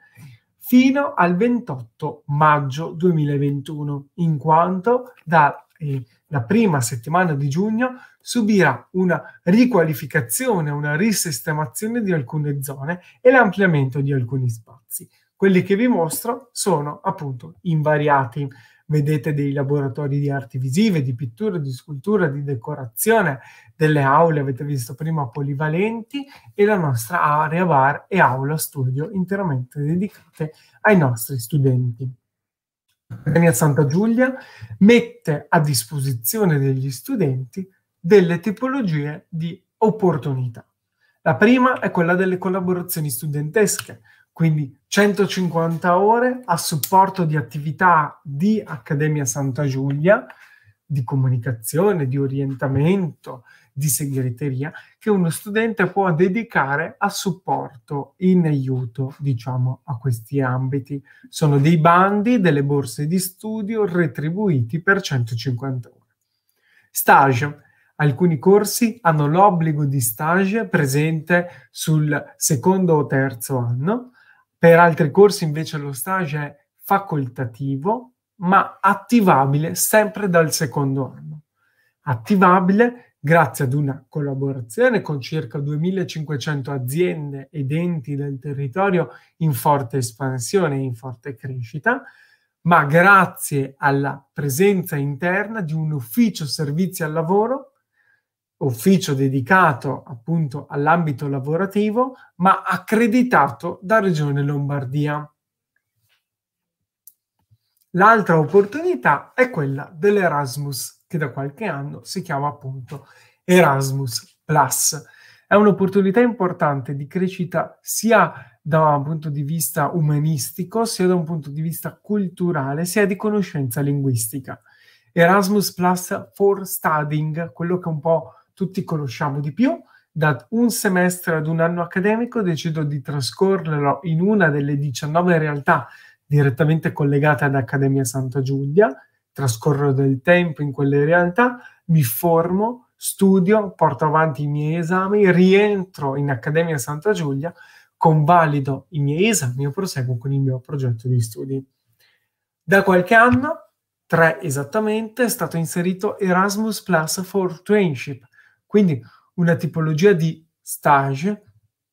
[SPEAKER 1] fino al 28 maggio 2021, in quanto dalla eh, prima settimana di giugno subirà una riqualificazione, una risistemazione di alcune zone e l'ampliamento di alcuni spazi. Quelli che vi mostro sono appunto invariati vedete dei laboratori di arti visive, di pittura, di scultura, di decorazione, delle aule, avete visto prima, polivalenti e la nostra area bar e aula studio interamente dedicate ai nostri studenti. L'Accademia Santa Giulia mette a disposizione degli studenti delle tipologie di opportunità. La prima è quella delle collaborazioni studentesche, quindi 150 ore a supporto di attività di Accademia Santa Giulia, di comunicazione, di orientamento, di segreteria, che uno studente può dedicare a supporto in aiuto, diciamo, a questi ambiti. Sono dei bandi, delle borse di studio retribuiti per 150 ore. Stage. Alcuni corsi hanno l'obbligo di stage presente sul secondo o terzo anno, per altri corsi invece lo stage è facoltativo, ma attivabile sempre dal secondo anno. Attivabile grazie ad una collaborazione con circa 2500 aziende ed enti del territorio in forte espansione e in forte crescita, ma grazie alla presenza interna di un ufficio servizi al lavoro ufficio dedicato appunto all'ambito lavorativo, ma accreditato da Regione Lombardia. L'altra opportunità è quella dell'Erasmus, che da qualche anno si chiama appunto Erasmus Plus. È un'opportunità importante di crescita sia da un punto di vista umanistico, sia da un punto di vista culturale, sia di conoscenza linguistica. Erasmus Plus for Studying, quello che un po' tutti conosciamo di più. Da un semestre ad un anno accademico decido di trascorrerlo in una delle 19 realtà direttamente collegate ad Accademia Santa Giulia, trascorro del tempo in quelle realtà, mi formo, studio, porto avanti i miei esami, rientro in Accademia Santa Giulia, convalido i miei esami e proseguo con il mio progetto di studi. Da qualche anno, tre esattamente, è stato inserito Erasmus Plus for Trainship, quindi una tipologia di stage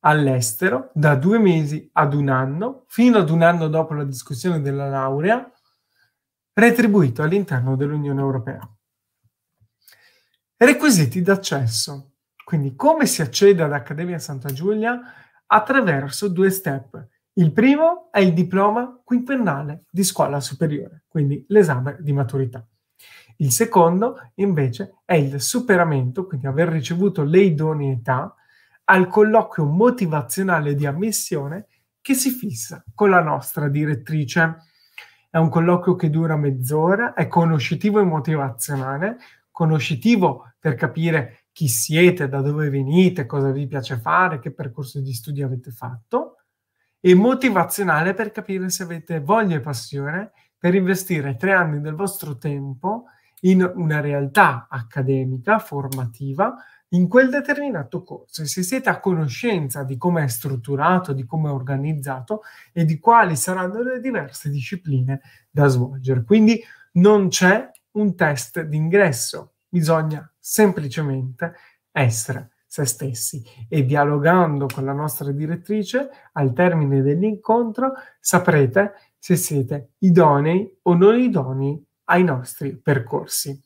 [SPEAKER 1] all'estero da due mesi ad un anno, fino ad un anno dopo la discussione della laurea, retribuito all'interno dell'Unione Europea. Requisiti d'accesso. Quindi come si accede ad Accademia Santa Giulia? Attraverso due step. Il primo è il diploma quinquennale di scuola superiore, quindi l'esame di maturità. Il secondo, invece, è il superamento, quindi aver ricevuto le idoneità, al colloquio motivazionale di ammissione che si fissa con la nostra direttrice. È un colloquio che dura mezz'ora, è conoscitivo e motivazionale, conoscitivo per capire chi siete, da dove venite, cosa vi piace fare, che percorso di studio avete fatto, e motivazionale per capire se avete voglia e passione per investire tre anni del vostro tempo in una realtà accademica, formativa, in quel determinato corso. E se siete a conoscenza di come è strutturato, di come è organizzato e di quali saranno le diverse discipline da svolgere. Quindi non c'è un test d'ingresso, bisogna semplicemente essere se stessi e dialogando con la nostra direttrice al termine dell'incontro saprete se siete idonei o non idonei ai nostri percorsi.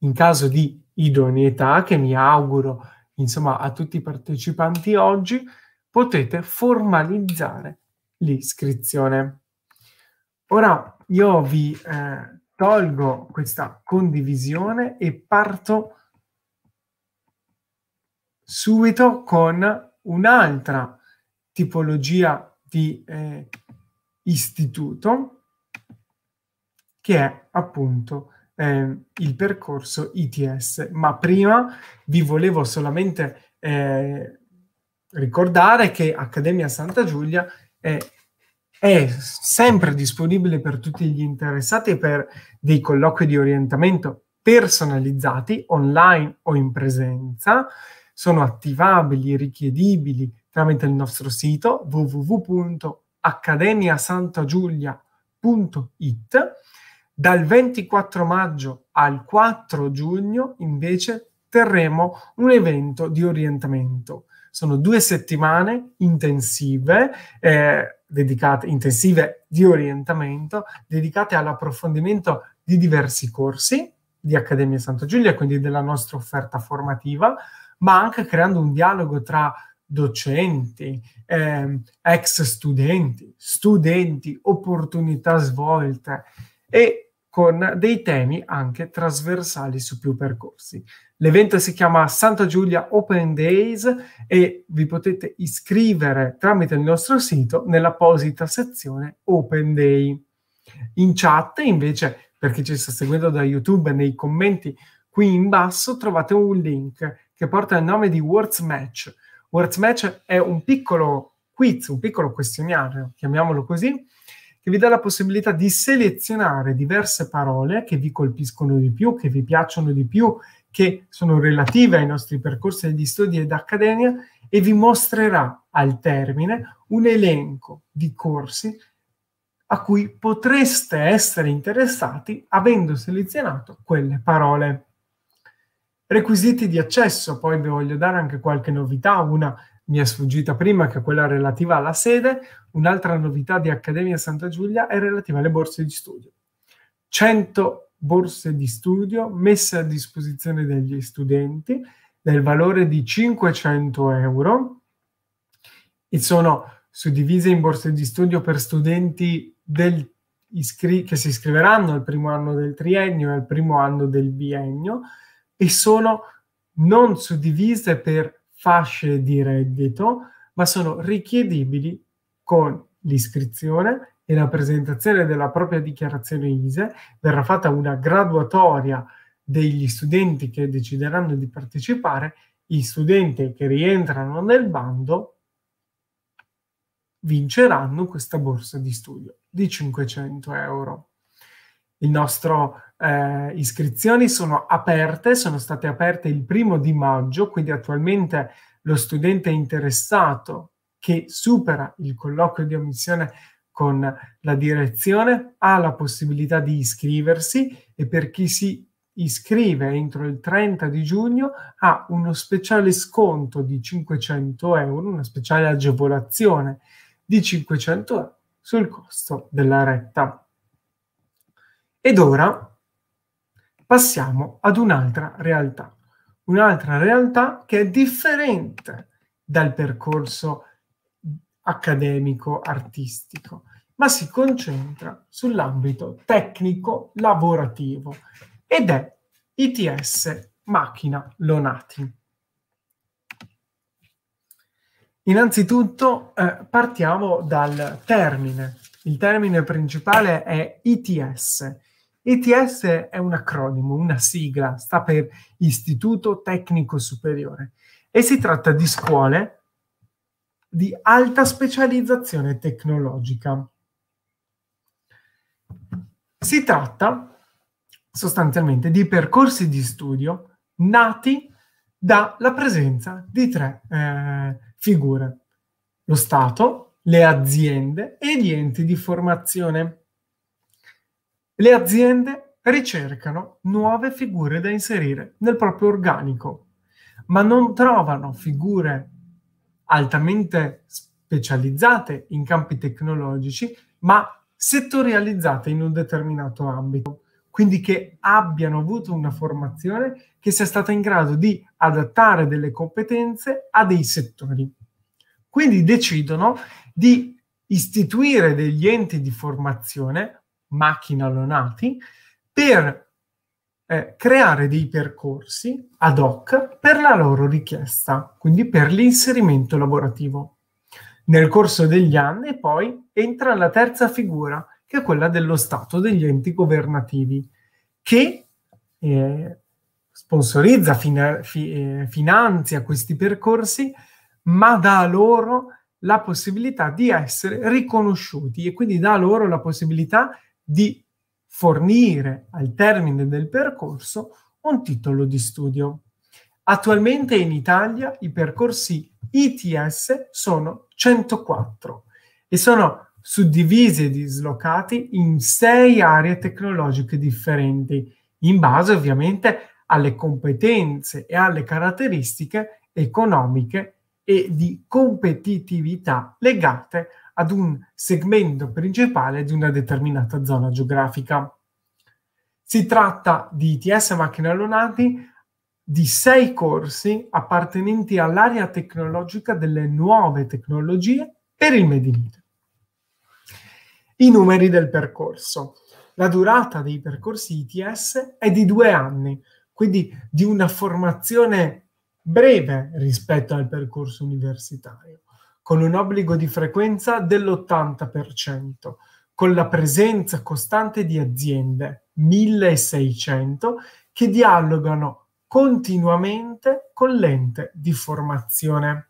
[SPEAKER 1] In caso di idoneità, che mi auguro insomma a tutti i partecipanti oggi, potete formalizzare l'iscrizione. Ora io vi eh, tolgo questa condivisione e parto subito con un'altra tipologia di eh, istituto che è appunto eh, il percorso ITS. Ma prima vi volevo solamente eh, ricordare che Accademia Santa Giulia è, è sempre disponibile per tutti gli interessati per dei colloqui di orientamento personalizzati online o in presenza sono attivabili, richiedibili tramite il nostro sito www.accademiasantagiulia.it. Dal 24 maggio al 4 giugno invece terremo un evento di orientamento. Sono due settimane intensive, eh, dedicate, intensive di orientamento, dedicate all'approfondimento di diversi corsi di Accademia Santa Giulia, quindi della nostra offerta formativa, ma anche creando un dialogo tra docenti, eh, ex studenti, studenti, opportunità svolte e con dei temi anche trasversali su più percorsi. L'evento si chiama Santa Giulia Open Days e vi potete iscrivere tramite il nostro sito nell'apposita sezione Open Day. In chat invece, per chi ci sta seguendo da YouTube, nei commenti qui in basso trovate un link che porta il nome di Words Match. Words Match è un piccolo quiz, un piccolo questionario, chiamiamolo così, che vi dà la possibilità di selezionare diverse parole che vi colpiscono di più, che vi piacciono di più, che sono relative ai nostri percorsi di studi ed accademia e vi mostrerà al termine un elenco di corsi a cui potreste essere interessati avendo selezionato quelle parole. Requisiti di accesso, poi vi voglio dare anche qualche novità, una mi è sfuggita prima che è quella relativa alla sede, un'altra novità di Accademia Santa Giulia è relativa alle borse di studio. 100 borse di studio messe a disposizione degli studenti del valore di 500 euro e sono suddivise in borse di studio per studenti del, iscri- che si iscriveranno al primo anno del triennio e al primo anno del biennio e sono non suddivise per fasce di reddito, ma sono richiedibili con l'iscrizione e la presentazione della propria dichiarazione ISE. Verrà fatta una graduatoria degli studenti che decideranno di partecipare. I studenti che rientrano nel bando vinceranno questa borsa di studio di 500 euro. Il nostro eh, iscrizioni sono aperte, sono state aperte il primo di maggio, quindi attualmente lo studente interessato che supera il colloquio di ammissione con la direzione ha la possibilità di iscriversi e per chi si iscrive entro il 30 di giugno ha uno speciale sconto di 500 euro, una speciale agevolazione di 500 euro sul costo della retta. Ed ora passiamo ad un'altra realtà, un'altra realtà che è differente dal percorso accademico artistico, ma si concentra sull'ambito tecnico lavorativo ed è ITS Macchina Lonati. Innanzitutto eh, partiamo dal termine. Il termine principale è ITS ETS è un acronimo, una sigla, sta per Istituto Tecnico Superiore e si tratta di scuole di alta specializzazione tecnologica. Si tratta sostanzialmente di percorsi di studio nati dalla presenza di tre eh, figure, lo Stato, le aziende e gli enti di formazione. Le aziende ricercano nuove figure da inserire nel proprio organico. ma non trovano figure altamente specializzate in campi tecnologici, ma settorializzate in un determinato ambito, quindi che abbiano avuto una formazione che sia stata in grado di adattare delle competenze a dei settori. Quindi decidono di istituire degli enti di formazione, macchina lonati, per eh, creare dei percorsi ad hoc per la loro richiesta, quindi per l'inserimento lavorativo. Nel corso degli anni poi entra la terza figura, che è quella dello Stato, degli enti governativi, che eh, sponsorizza, fina, fi, eh, finanzia questi percorsi, ma dà loro la possibilità di essere riconosciuti e quindi dà loro la possibilità di fornire al termine del percorso un titolo di studio. Attualmente in Italia i percorsi ITS sono 104 e sono suddivisi e dislocati in sei aree tecnologiche differenti, in base ovviamente alle competenze e alle caratteristiche economiche e di competitività legate ad un segmento principale di una determinata zona geografica. Si tratta di ITS macchine allonati di sei corsi appartenenti all'area tecnologica delle nuove tecnologie per il Made in Italy. I numeri del percorso. La durata dei percorsi ITS è di due anni, quindi di una formazione breve rispetto al percorso universitario, con un obbligo di frequenza dell'80%, con la presenza costante di aziende, 1600, che dialogano continuamente con l'ente di formazione.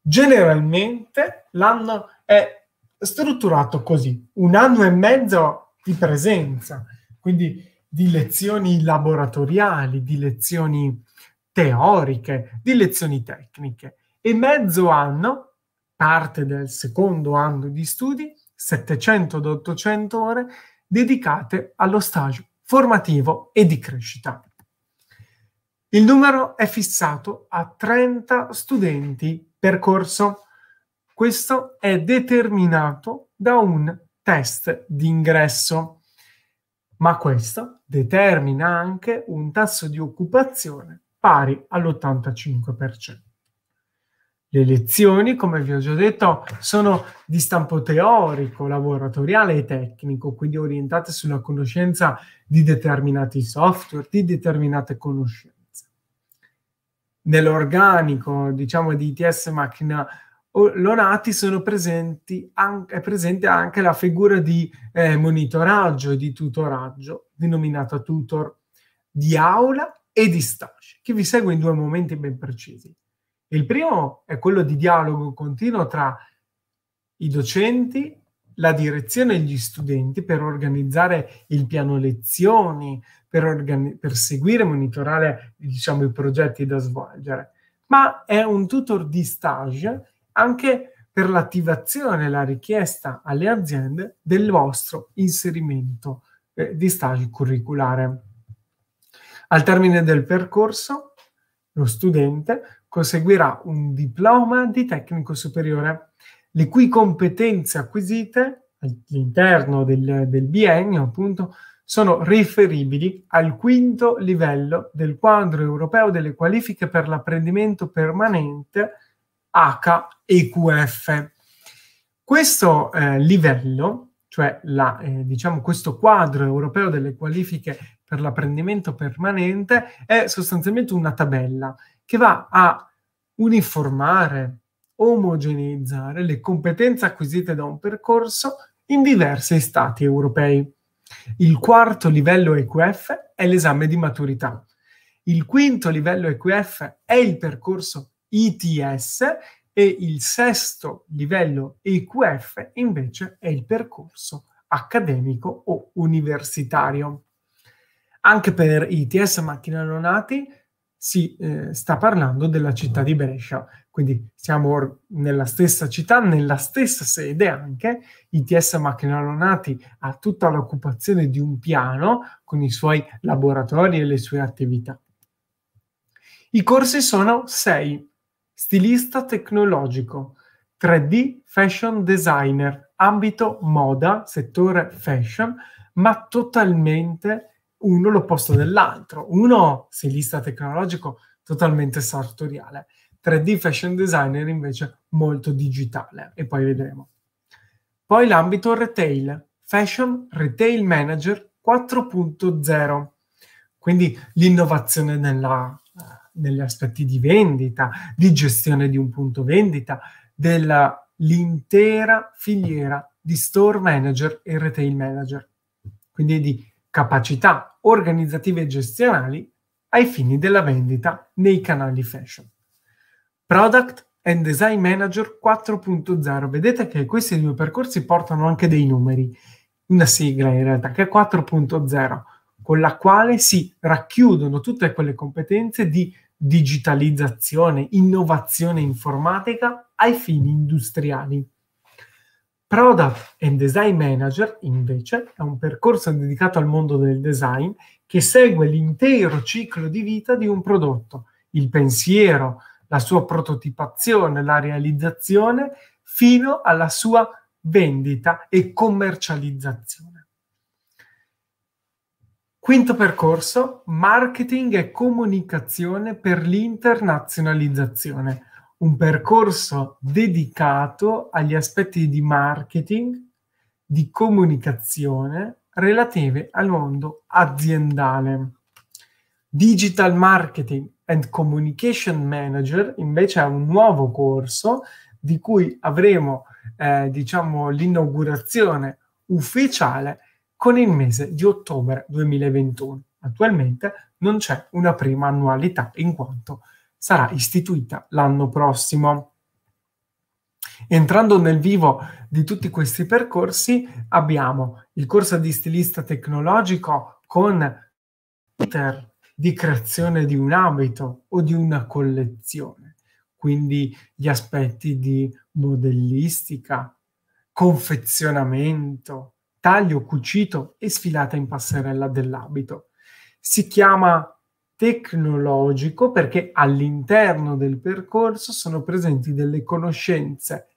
[SPEAKER 1] Generalmente l'anno è strutturato così, un anno e mezzo di presenza, quindi di lezioni laboratoriali, di lezioni teoriche, di lezioni tecniche e mezzo anno, parte del secondo anno di studi, 700-800 ore dedicate allo stage formativo e di crescita. Il numero è fissato a 30 studenti per corso. Questo è determinato da un test di ingresso, ma questo determina anche un tasso di occupazione pari all'85%. Le lezioni, come vi ho già detto, sono di stampo teorico, laboratoriale e tecnico, quindi orientate sulla conoscenza di determinati software, di determinate conoscenze nell'organico, diciamo, di ITS macchina Lonati sono presenti anche, è presente anche la figura di eh, monitoraggio e di tutoraggio, denominata tutor, di aula e di stage, che vi segue in due momenti ben precisi. Il primo è quello di dialogo continuo tra i docenti la direzione e gli studenti per organizzare il piano lezioni, per, organi- per seguire e monitorare diciamo, i progetti da svolgere, ma è un tutor di stage anche per l'attivazione la richiesta alle aziende del vostro inserimento eh, di stage curriculare. Al termine del percorso, lo studente conseguirà un diploma di tecnico superiore le cui competenze acquisite all'interno del, del biennio, appunto, sono riferibili al quinto livello del quadro europeo delle qualifiche per l'apprendimento permanente HEQF. Questo eh, livello, cioè la, eh, diciamo questo quadro europeo delle qualifiche per l'apprendimento permanente, è sostanzialmente una tabella che va a uniformare omogeneizzare le competenze acquisite da un percorso in diversi stati europei. Il quarto livello EQF è l'esame di maturità. Il quinto livello EQF è il percorso ITS e il sesto livello EQF invece è il percorso accademico o universitario. Anche per ITS macchina non nati si eh, sta parlando della città di Brescia, quindi siamo nella stessa città, nella stessa sede anche, ITS Macchina Lonati ha tutta l'occupazione di un piano con i suoi laboratori e le sue attività. I corsi sono sei. Stilista tecnologico, 3D fashion designer, ambito moda, settore fashion, ma totalmente uno l'opposto dell'altro. Uno stilista tecnologico totalmente sartoriale, 3D fashion designer invece molto digitale e poi vedremo. Poi l'ambito retail, fashion retail manager 4.0, quindi l'innovazione nella negli aspetti di vendita, di gestione di un punto vendita, dell'intera filiera di store manager e retail manager, quindi di capacità organizzative e gestionali ai fini della vendita nei canali fashion. Product and Design Manager 4.0. Vedete che questi due percorsi portano anche dei numeri, una sigla in realtà, che è 4.0 con la quale si racchiudono tutte quelle competenze di digitalizzazione, innovazione informatica ai fini industriali. Product and Design Manager, invece, è un percorso dedicato al mondo del design che segue l'intero ciclo di vita di un prodotto, il pensiero, la sua prototipazione, la realizzazione, fino alla sua vendita e commercializzazione. Quinto percorso, marketing e comunicazione per l'internazionalizzazione, un percorso dedicato agli aspetti di marketing, di comunicazione relative al mondo aziendale. Digital Marketing and Communication Manager invece è un nuovo corso di cui avremo eh, diciamo l'inaugurazione ufficiale con il mese di ottobre 2021. Attualmente non c'è una prima annualità in quanto sarà istituita l'anno prossimo. Entrando nel vivo di tutti questi percorsi, abbiamo il corso di stilista tecnologico con iter di creazione di un abito o di una collezione, quindi gli aspetti di modellistica, confezionamento, taglio cucito e sfilata in passerella dell'abito. Si chiama tecnologico perché all'interno del percorso sono presenti delle conoscenze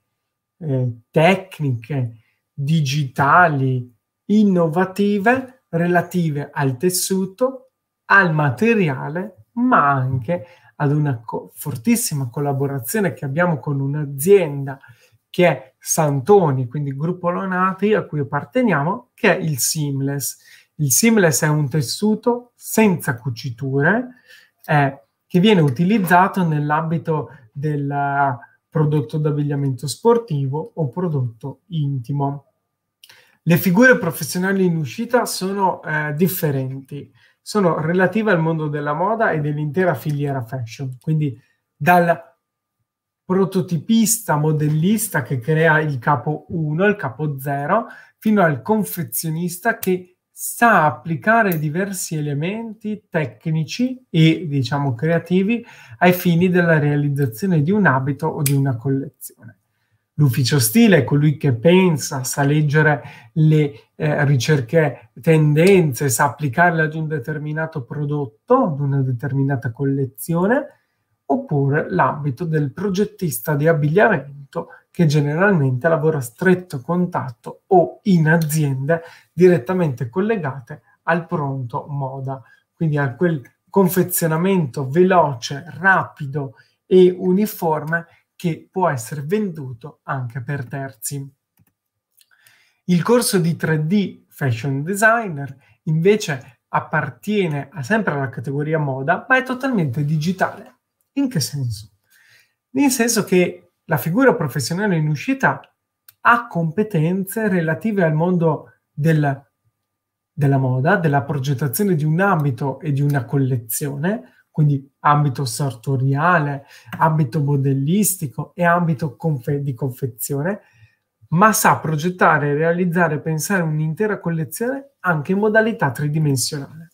[SPEAKER 1] eh, tecniche, digitali, innovative relative al tessuto, al materiale, ma anche ad una co- fortissima collaborazione che abbiamo con un'azienda che è Santoni, quindi gruppo Lonati a cui apparteniamo, che è il seamless. Il seamless è un tessuto senza cuciture eh, che viene utilizzato nell'ambito del prodotto d'abbigliamento sportivo o prodotto intimo. Le figure professionali in uscita sono eh, differenti, sono relative al mondo della moda e dell'intera filiera fashion, quindi dal prototipista, modellista che crea il capo 1, il capo 0, fino al confezionista che sa applicare diversi elementi tecnici e diciamo creativi ai fini della realizzazione di un abito o di una collezione. L'ufficio stile è colui che pensa, sa leggere le eh, ricerche tendenze, sa applicarle ad un determinato prodotto, ad una determinata collezione oppure l'ambito del progettista di abbigliamento che generalmente lavora a stretto contatto o in aziende direttamente collegate al pronto moda, quindi a quel confezionamento veloce, rapido e uniforme che può essere venduto anche per terzi. Il corso di 3D Fashion Designer invece appartiene sempre alla categoria moda, ma è totalmente digitale in che senso? Nel senso che la figura professionale in uscita ha competenze relative al mondo del, della moda, della progettazione di un ambito e di una collezione, quindi ambito sartoriale, ambito modellistico e ambito confe- di confezione, ma sa progettare, realizzare e pensare un'intera collezione anche in modalità tridimensionale.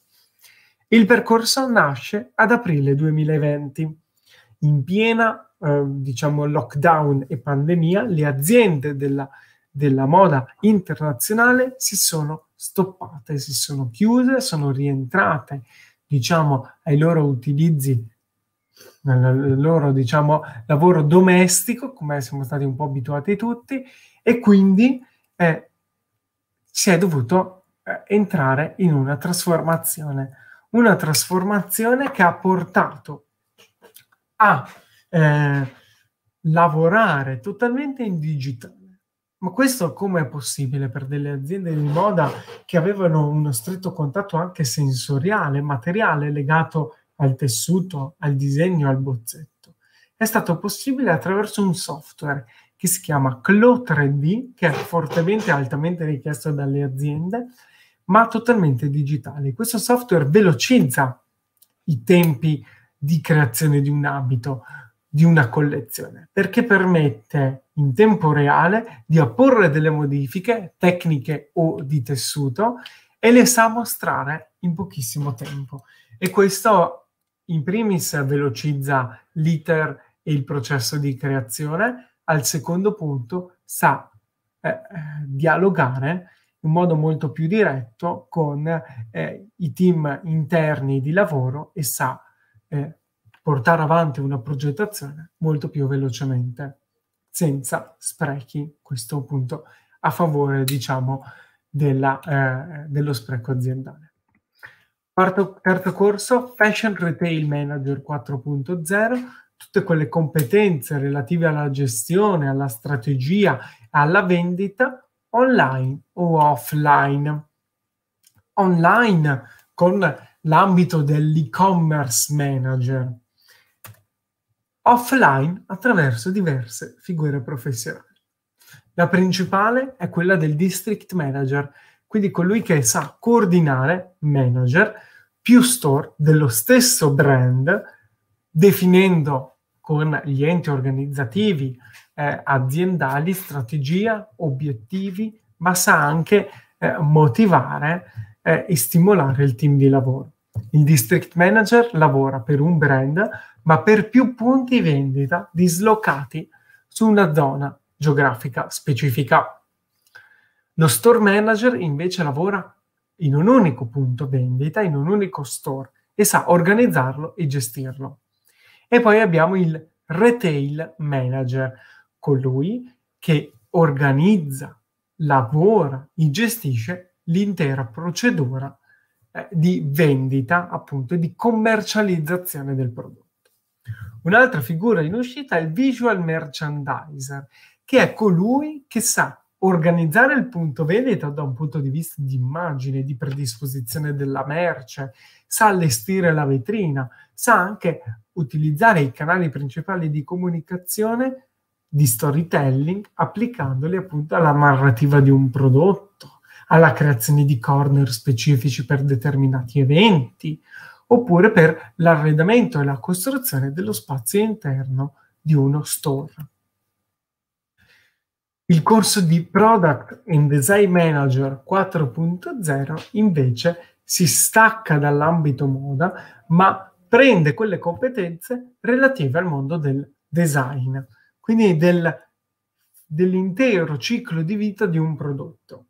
[SPEAKER 1] Il percorso nasce ad aprile 2020 in piena eh, diciamo lockdown e pandemia, le aziende della, della moda internazionale si sono stoppate, si sono chiuse, sono rientrate diciamo ai loro utilizzi nel loro diciamo, lavoro domestico, come siamo stati un po' abituati tutti, e quindi eh, si è dovuto eh, entrare in una trasformazione, una trasformazione che ha portato a eh, lavorare totalmente in digitale. Ma questo come è possibile per delle aziende di moda che avevano uno stretto contatto anche sensoriale, materiale, legato al tessuto, al disegno, al bozzetto? È stato possibile attraverso un software che si chiama Clo 3D, che è fortemente altamente richiesto dalle aziende, ma totalmente digitale. Questo software velocizza i tempi di creazione di un abito, di una collezione, perché permette in tempo reale di apporre delle modifiche tecniche o di tessuto e le sa mostrare in pochissimo tempo. E questo in primis velocizza l'iter e il processo di creazione, al secondo punto sa eh, dialogare in modo molto più diretto con eh, i team interni di lavoro e sa eh, portare avanti una progettazione molto più velocemente, senza sprechi, questo appunto a favore, diciamo, della, eh, dello spreco aziendale. Quarto, terzo corso, Fashion Retail Manager 4.0, tutte quelle competenze relative alla gestione, alla strategia, alla vendita online o offline. Online con l'ambito dell'e-commerce manager, offline attraverso diverse figure professionali. La principale è quella del district manager, quindi colui che sa coordinare manager più store dello stesso brand, definendo con gli enti organizzativi eh, aziendali strategia, obiettivi, ma sa anche eh, motivare eh, e stimolare il team di lavoro. Il district manager lavora per un brand ma per più punti vendita dislocati su una zona geografica specifica. Lo store manager invece lavora in un unico punto vendita, in un unico store e sa organizzarlo e gestirlo. E poi abbiamo il retail manager, colui che organizza, lavora e gestisce l'intera procedura eh, di vendita, appunto, e di commercializzazione del prodotto. Un'altra figura in uscita è il visual merchandiser, che è colui che sa organizzare il punto vendita da un punto di vista di immagine, di predisposizione della merce, sa allestire la vetrina, sa anche utilizzare i canali principali di comunicazione di storytelling applicandoli appunto alla narrativa di un prodotto, alla creazione di corner specifici per determinati eventi oppure per l'arredamento e la costruzione dello spazio interno di uno store. Il corso di Product and Design Manager 4.0 invece si stacca dall'ambito moda, ma prende quelle competenze relative al mondo del design, quindi del, dell'intero ciclo di vita di un prodotto.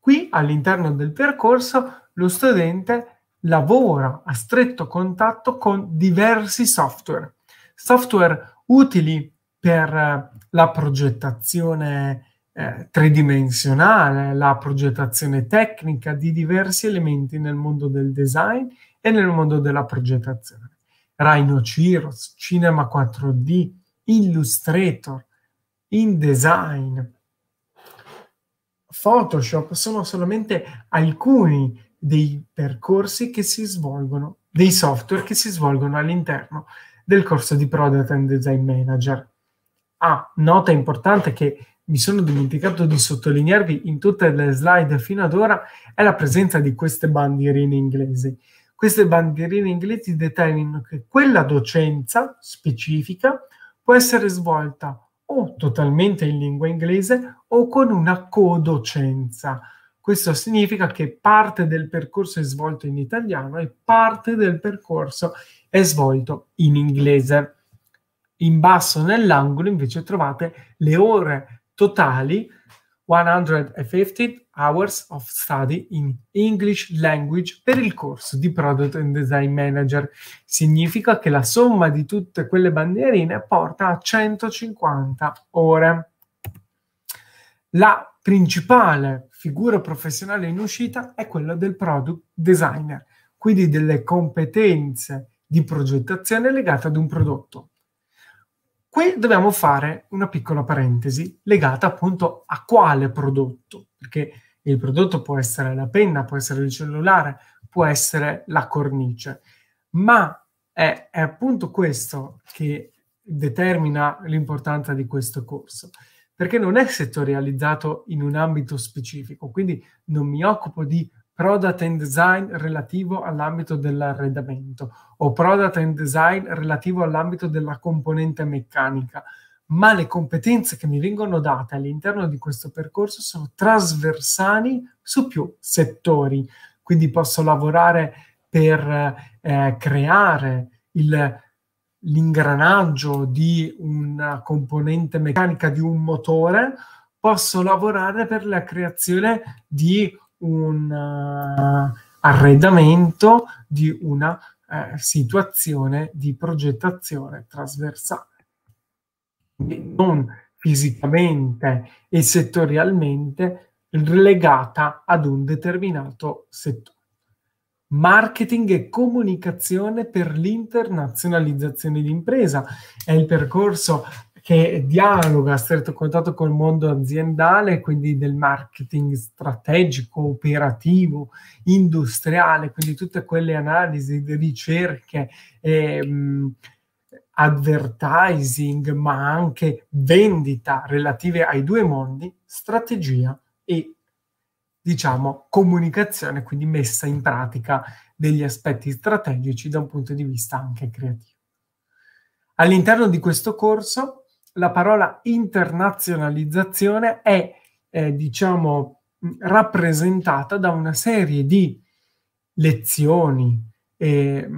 [SPEAKER 1] Qui all'interno del percorso lo studente lavora a stretto contatto con diversi software, software utili per eh, la progettazione eh, tridimensionale, la progettazione tecnica di diversi elementi nel mondo del design e nel mondo della progettazione. Rhinoceros, Cinema 4D, Illustrator, InDesign, Photoshop sono solamente alcuni dei percorsi che si svolgono, dei software che si svolgono all'interno del corso di Product and Design Manager. Ah, nota importante che mi sono dimenticato di sottolinearvi in tutte le slide fino ad ora è la presenza di queste bandierine inglesi. Queste bandierine inglesi determinano che quella docenza specifica può essere svolta o totalmente in lingua inglese o con una codocenza questo significa che parte del percorso è svolto in italiano e parte del percorso è svolto in inglese. In basso nell'angolo invece trovate le ore totali 150 hours of study in English language per il corso di Product and Design Manager. Significa che la somma di tutte quelle bandierine porta a 150 ore. La principale figura professionale in uscita è quella del product designer, quindi delle competenze di progettazione legate ad un prodotto. Qui dobbiamo fare una piccola parentesi legata appunto a quale prodotto, perché il prodotto può essere la penna, può essere il cellulare, può essere la cornice, ma è, è appunto questo che determina l'importanza di questo corso, perché non è settorializzato in un ambito specifico, quindi non mi occupo di product and design relativo all'ambito dell'arredamento o product and design relativo all'ambito della componente meccanica, ma le competenze che mi vengono date all'interno di questo percorso sono trasversali su più settori. Quindi posso lavorare per eh, creare il, l'ingranaggio di una componente meccanica di un motore, posso lavorare per la creazione di un uh, arredamento di una uh, situazione di progettazione trasversale. Non fisicamente e settorialmente legata ad un determinato settore. Marketing e comunicazione per l'internazionalizzazione di impresa è il percorso che dialoga a stretto contatto col mondo aziendale, quindi del marketing strategico, operativo, industriale, quindi tutte quelle analisi, ricerche, ehm, advertising, ma anche vendita relative ai due mondi, strategia e diciamo comunicazione, quindi messa in pratica degli aspetti strategici da un punto di vista anche creativo. All'interno di questo corso la parola internazionalizzazione è, eh, diciamo, rappresentata da una serie di lezioni, eh,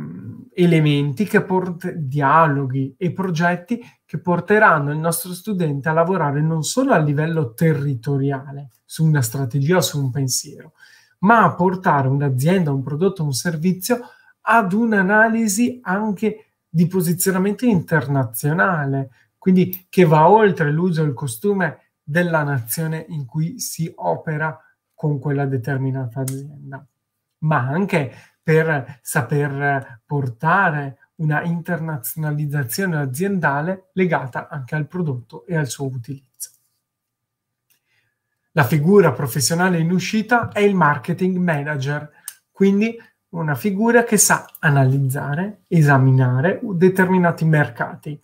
[SPEAKER 1] elementi, che port- dialoghi e progetti che porteranno il nostro studente a lavorare non solo a livello territoriale, su una strategia o su un pensiero, ma a portare un'azienda, un prodotto, un servizio ad un'analisi anche di posizionamento internazionale, quindi che va oltre l'uso e il costume della nazione in cui si opera con quella determinata azienda, ma anche per saper portare una internazionalizzazione aziendale legata anche al prodotto e al suo utilizzo. La figura professionale in uscita è il marketing manager, quindi una figura che sa analizzare, esaminare determinati mercati,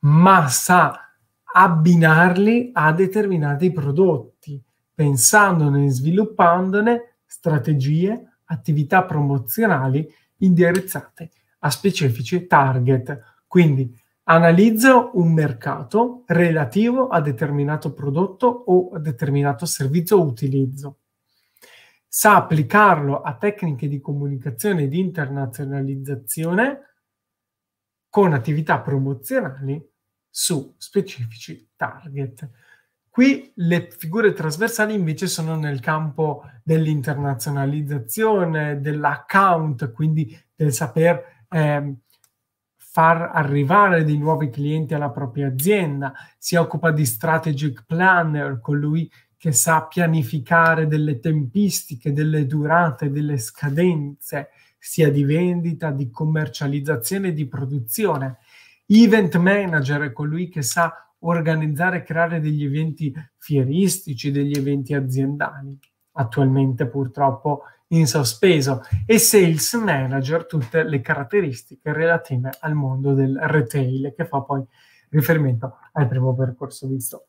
[SPEAKER 1] ma sa abbinarli a determinati prodotti, pensandone e sviluppandone strategie, attività promozionali indirizzate a specifici target. Quindi analizzo un mercato relativo a determinato prodotto o a determinato servizio o utilizzo. Sa applicarlo a tecniche di comunicazione e di internazionalizzazione con attività promozionali su specifici target. Qui le figure trasversali invece sono nel campo dell'internazionalizzazione, dell'account, quindi del saper eh, far arrivare dei nuovi clienti alla propria azienda. Si occupa di strategic planner, colui che sa pianificare delle tempistiche, delle durate, delle scadenze, sia di vendita, di commercializzazione di produzione Event manager è colui che sa organizzare e creare degli eventi fieristici, degli eventi aziendali, attualmente purtroppo in sospeso, e sales manager tutte le caratteristiche relative al mondo del retail, che fa poi riferimento al primo percorso visto.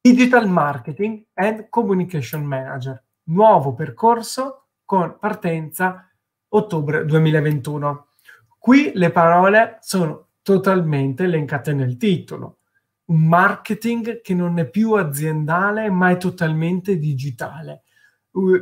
[SPEAKER 1] Digital Marketing and Communication Manager, nuovo percorso con partenza ottobre 2021. Qui le parole sono totalmente elencate nel titolo. Un marketing che non è più aziendale, ma è totalmente digitale.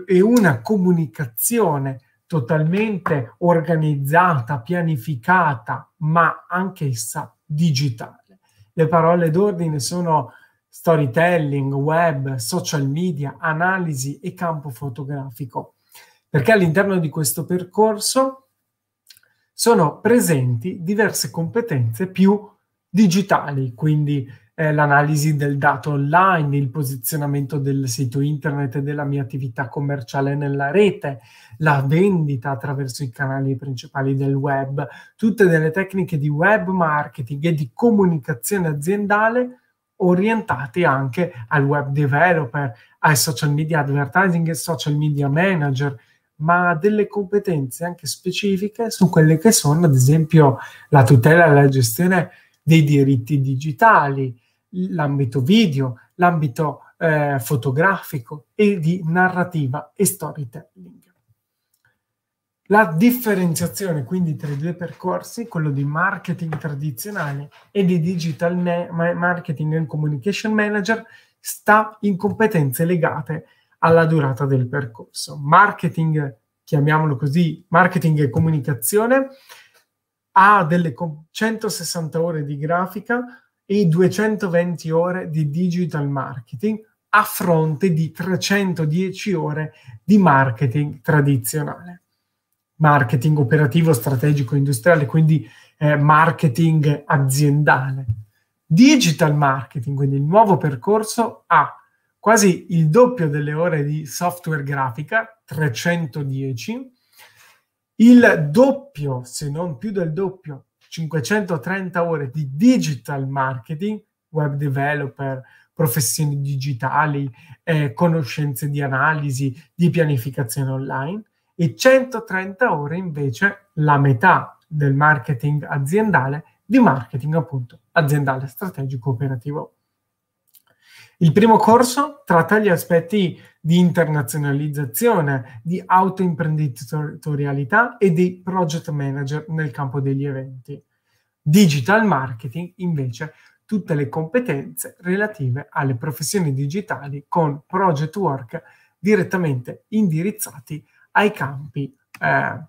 [SPEAKER 1] E una comunicazione totalmente organizzata, pianificata, ma anch'essa digitale. Le parole d'ordine sono storytelling, web, social media, analisi e campo fotografico. Perché all'interno di questo percorso sono presenti diverse competenze più digitali, quindi eh, l'analisi del dato online, il posizionamento del sito internet e della mia attività commerciale nella rete, la vendita attraverso i canali principali del web, tutte delle tecniche di web marketing e di comunicazione aziendale orientate anche al web developer, ai social media advertising e social media manager, ma delle competenze anche specifiche su quelle che sono, ad esempio, la tutela e la gestione dei diritti digitali, l'ambito video, l'ambito eh, fotografico e di narrativa e storytelling. La differenziazione quindi tra i due percorsi, quello di marketing tradizionale e di digital marketing and communication manager, sta in competenze legate alla durata del percorso. Marketing, chiamiamolo così, marketing e comunicazione, ha delle 160 ore di grafica, e 220 ore di digital marketing a fronte di 310 ore di marketing tradizionale. Marketing operativo, strategico, industriale, quindi eh, marketing aziendale. Digital marketing, quindi il nuovo percorso, ha quasi il doppio delle ore di software grafica, 310, il doppio, se non più del doppio, 530 ore di digital marketing, web developer, professioni digitali, eh, conoscenze di analisi, di pianificazione online e 130 ore invece la metà del marketing aziendale di marketing appunto aziendale strategico operativo. Il primo corso tratta gli aspetti di internazionalizzazione, di autoimprenditorialità e di project manager nel campo degli eventi. Digital marketing invece tutte le competenze relative alle professioni digitali con project work direttamente indirizzati ai campi eh,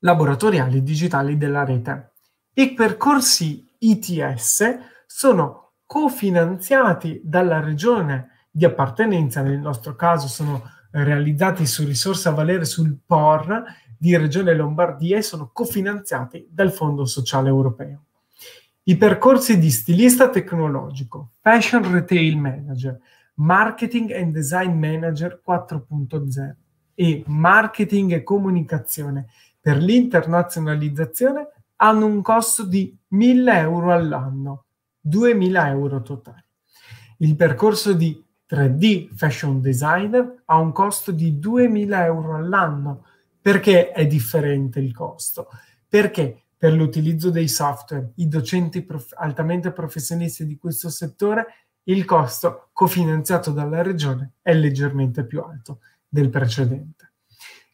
[SPEAKER 1] laboratoriali digitali della rete. I percorsi ITS sono cofinanziati dalla regione di appartenenza, nel nostro caso sono realizzati su risorse a valere sul POR di Regione Lombardia e sono cofinanziati dal Fondo Sociale Europeo. I percorsi di stilista tecnologico, Fashion Retail Manager, Marketing and Design Manager 4.0 e Marketing e Comunicazione per l'internazionalizzazione hanno un costo di 1000 euro all'anno 2.000 euro totali. Il percorso di 3D Fashion Designer ha un costo di 2.000 euro all'anno. Perché è differente il costo? Perché per l'utilizzo dei software, i docenti prof- altamente professionisti di questo settore, il costo cofinanziato dalla regione è leggermente più alto del precedente.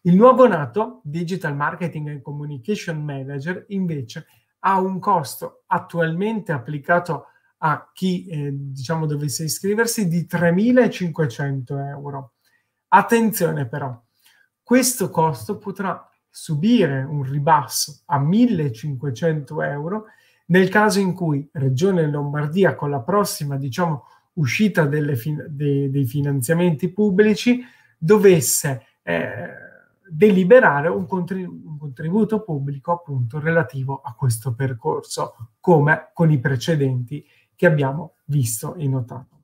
[SPEAKER 1] Il nuovo nato, Digital Marketing and Communication Manager, invece ha un costo attualmente applicato a chi eh, diciamo dovesse iscriversi di 3.500 euro. Attenzione però, questo costo potrà subire un ribasso a 1.500 euro nel caso in cui Regione Lombardia con la prossima diciamo uscita fin- dei, dei finanziamenti pubblici dovesse eh, deliberare un, contribu- un, contributo pubblico appunto relativo a questo percorso, come con i precedenti che abbiamo visto e notato.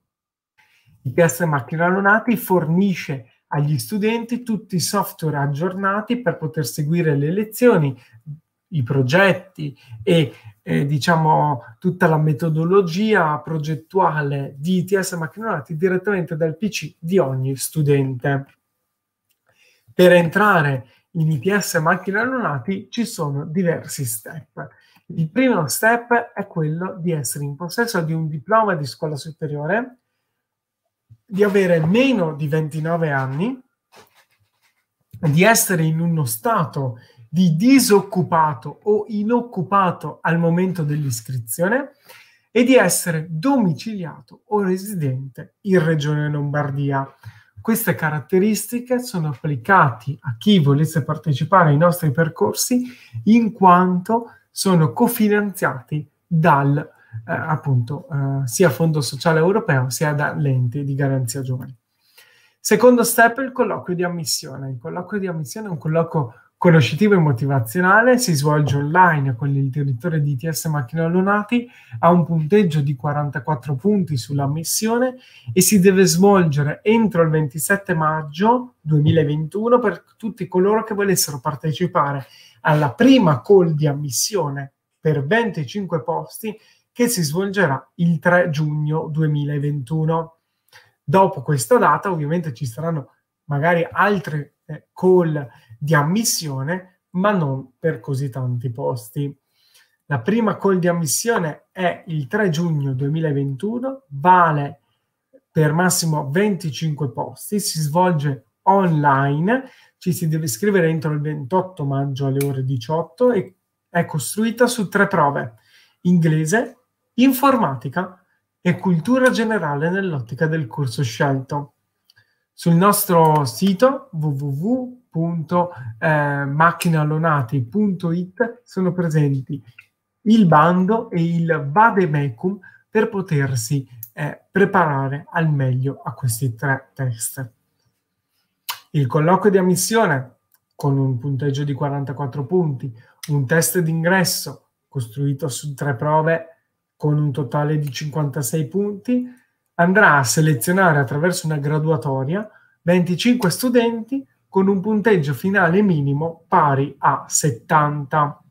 [SPEAKER 1] IPS Macchina Lonati fornisce agli studenti tutti i software aggiornati per poter seguire le lezioni, i progetti e eh, diciamo tutta la metodologia progettuale di ITS Macchina Lonati direttamente dal PC di ogni studente. Per entrare in ITS macchine allonati ci sono diversi step. Il primo step è quello di essere in possesso di un diploma di scuola superiore, di avere meno di 29 anni, di essere in uno stato di disoccupato o inoccupato al momento dell'iscrizione e di essere domiciliato o residente in Regione Lombardia. Queste caratteristiche sono applicate a chi volesse partecipare ai nostri percorsi in quanto sono cofinanziati dal eh, appunto eh, sia Fondo Sociale Europeo sia dall'ente di garanzia giovani. Secondo step il colloquio di ammissione. Il colloquio di ammissione è un colloquio conoscitivo e motivazionale, si svolge online con il direttore di ITS Macchina Lunati, ha un punteggio di 44 punti sull'ammissione e si deve svolgere entro il 27 maggio 2021 per tutti coloro che volessero partecipare alla prima call di ammissione per 25 posti che si svolgerà il 3 giugno 2021. Dopo questa data ovviamente ci saranno magari altre eh, call di ammissione, ma non per così tanti posti. La prima call di ammissione è il 3 giugno 2021, vale per massimo 25 posti, si svolge online, ci si deve iscrivere entro il 28 maggio alle ore 18 e è costruita su tre prove, inglese, informatica e cultura generale nell'ottica del corso scelto. Sul nostro sito www.machinalonati.it sono presenti il bando e il vademecum per potersi eh, preparare al meglio a questi tre test. Il colloquio di ammissione con un punteggio di 44 punti, un test d'ingresso costruito su tre prove con un totale di 56 punti, andrà a selezionare attraverso una graduatoria 25 studenti con un punteggio finale minimo pari a 70.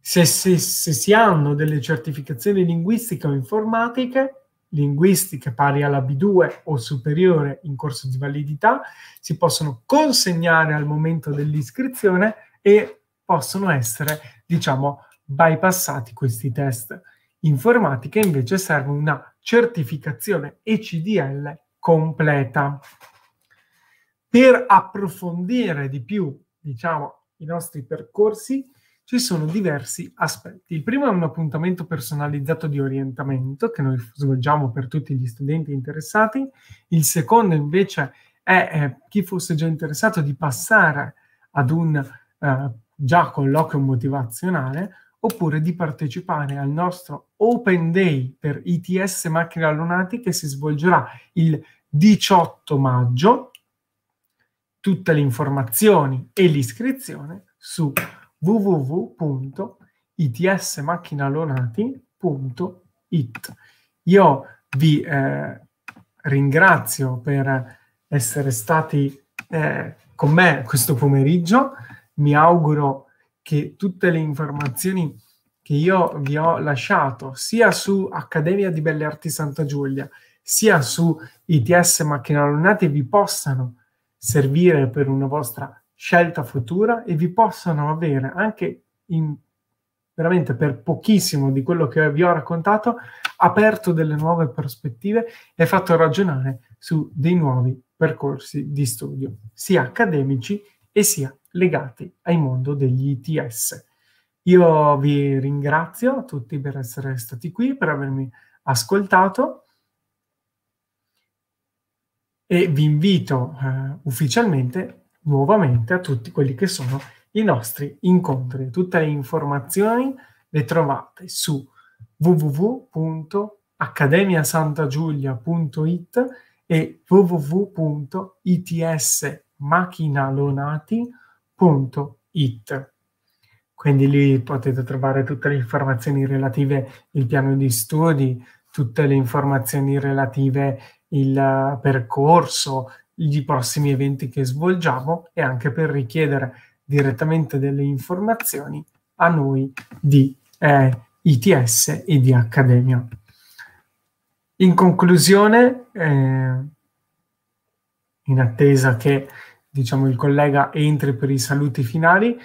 [SPEAKER 1] Se, se, se si hanno delle certificazioni linguistiche o informatiche, linguistiche pari alla B2 o superiore in corso di validità, si possono consegnare al momento dell'iscrizione e possono essere, diciamo, bypassati questi test. Informatica invece serve una certificazione ECDL completa. Per approfondire di più, diciamo, i nostri percorsi, ci sono diversi aspetti. Il primo è un appuntamento personalizzato di orientamento che noi svolgiamo per tutti gli studenti interessati. Il secondo invece è eh, chi fosse già interessato di passare ad un eh, già colloquio motivazionale oppure di partecipare al nostro Open Day per ITS Macchine Allonati che si svolgerà il 18 maggio. Tutte le informazioni e l'iscrizione su www.itsmacchinalonati.it. Io vi eh, ringrazio per essere stati eh, con me questo pomeriggio. Mi auguro che tutte le informazioni che io vi ho lasciato, sia su Accademia di Belle Arti Santa Giulia, sia su ITS Macchina Lunati, vi possano servire per una vostra scelta futura e vi possano avere anche in, veramente per pochissimo di quello che vi ho raccontato, aperto delle nuove prospettive e fatto ragionare su dei nuovi percorsi di studio, sia accademici e sia legati al mondo degli ITS. Io vi ringrazio tutti per essere stati qui, per avermi ascoltato e vi invito eh, ufficialmente nuovamente a tutti quelli che sono i nostri incontri. Tutte le informazioni le trovate su www.accademiasantagiulia.it e www.itsmacchinalonati.it www.it. Quindi lì potete trovare tutte le informazioni relative al piano di studi, tutte le informazioni relative al percorso, i prossimi eventi che svolgiamo e anche per richiedere direttamente delle informazioni a noi di eh, ITS e di Accademia. In conclusione, eh, in attesa che diciamo, il collega entri per i saluti finali,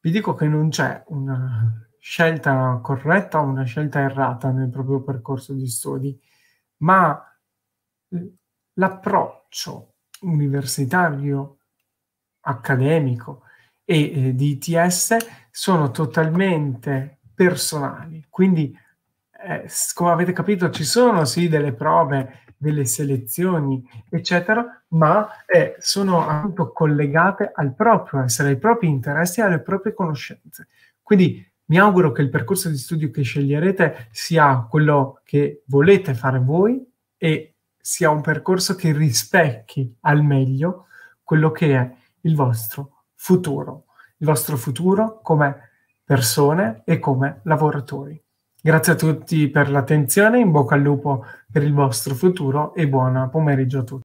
[SPEAKER 1] vi dico che non c'è una scelta corretta o una scelta errata nel proprio percorso di studi, ma l'approccio universitario, accademico e eh, di ITS sono totalmente personali. Quindi, eh, come avete capito, ci sono sì delle prove delle selezioni, eccetera, ma eh, sono appunto collegate al proprio essere, ai propri interessi e alle proprie conoscenze. Quindi Mi auguro che il percorso di studio che sceglierete sia quello che volete fare voi e sia un percorso che rispecchi al meglio quello che è il vostro futuro, il vostro futuro come persone e come lavoratori. Grazie a tutti per l'attenzione, in bocca al lupo per il vostro futuro e buon pomeriggio a tutti.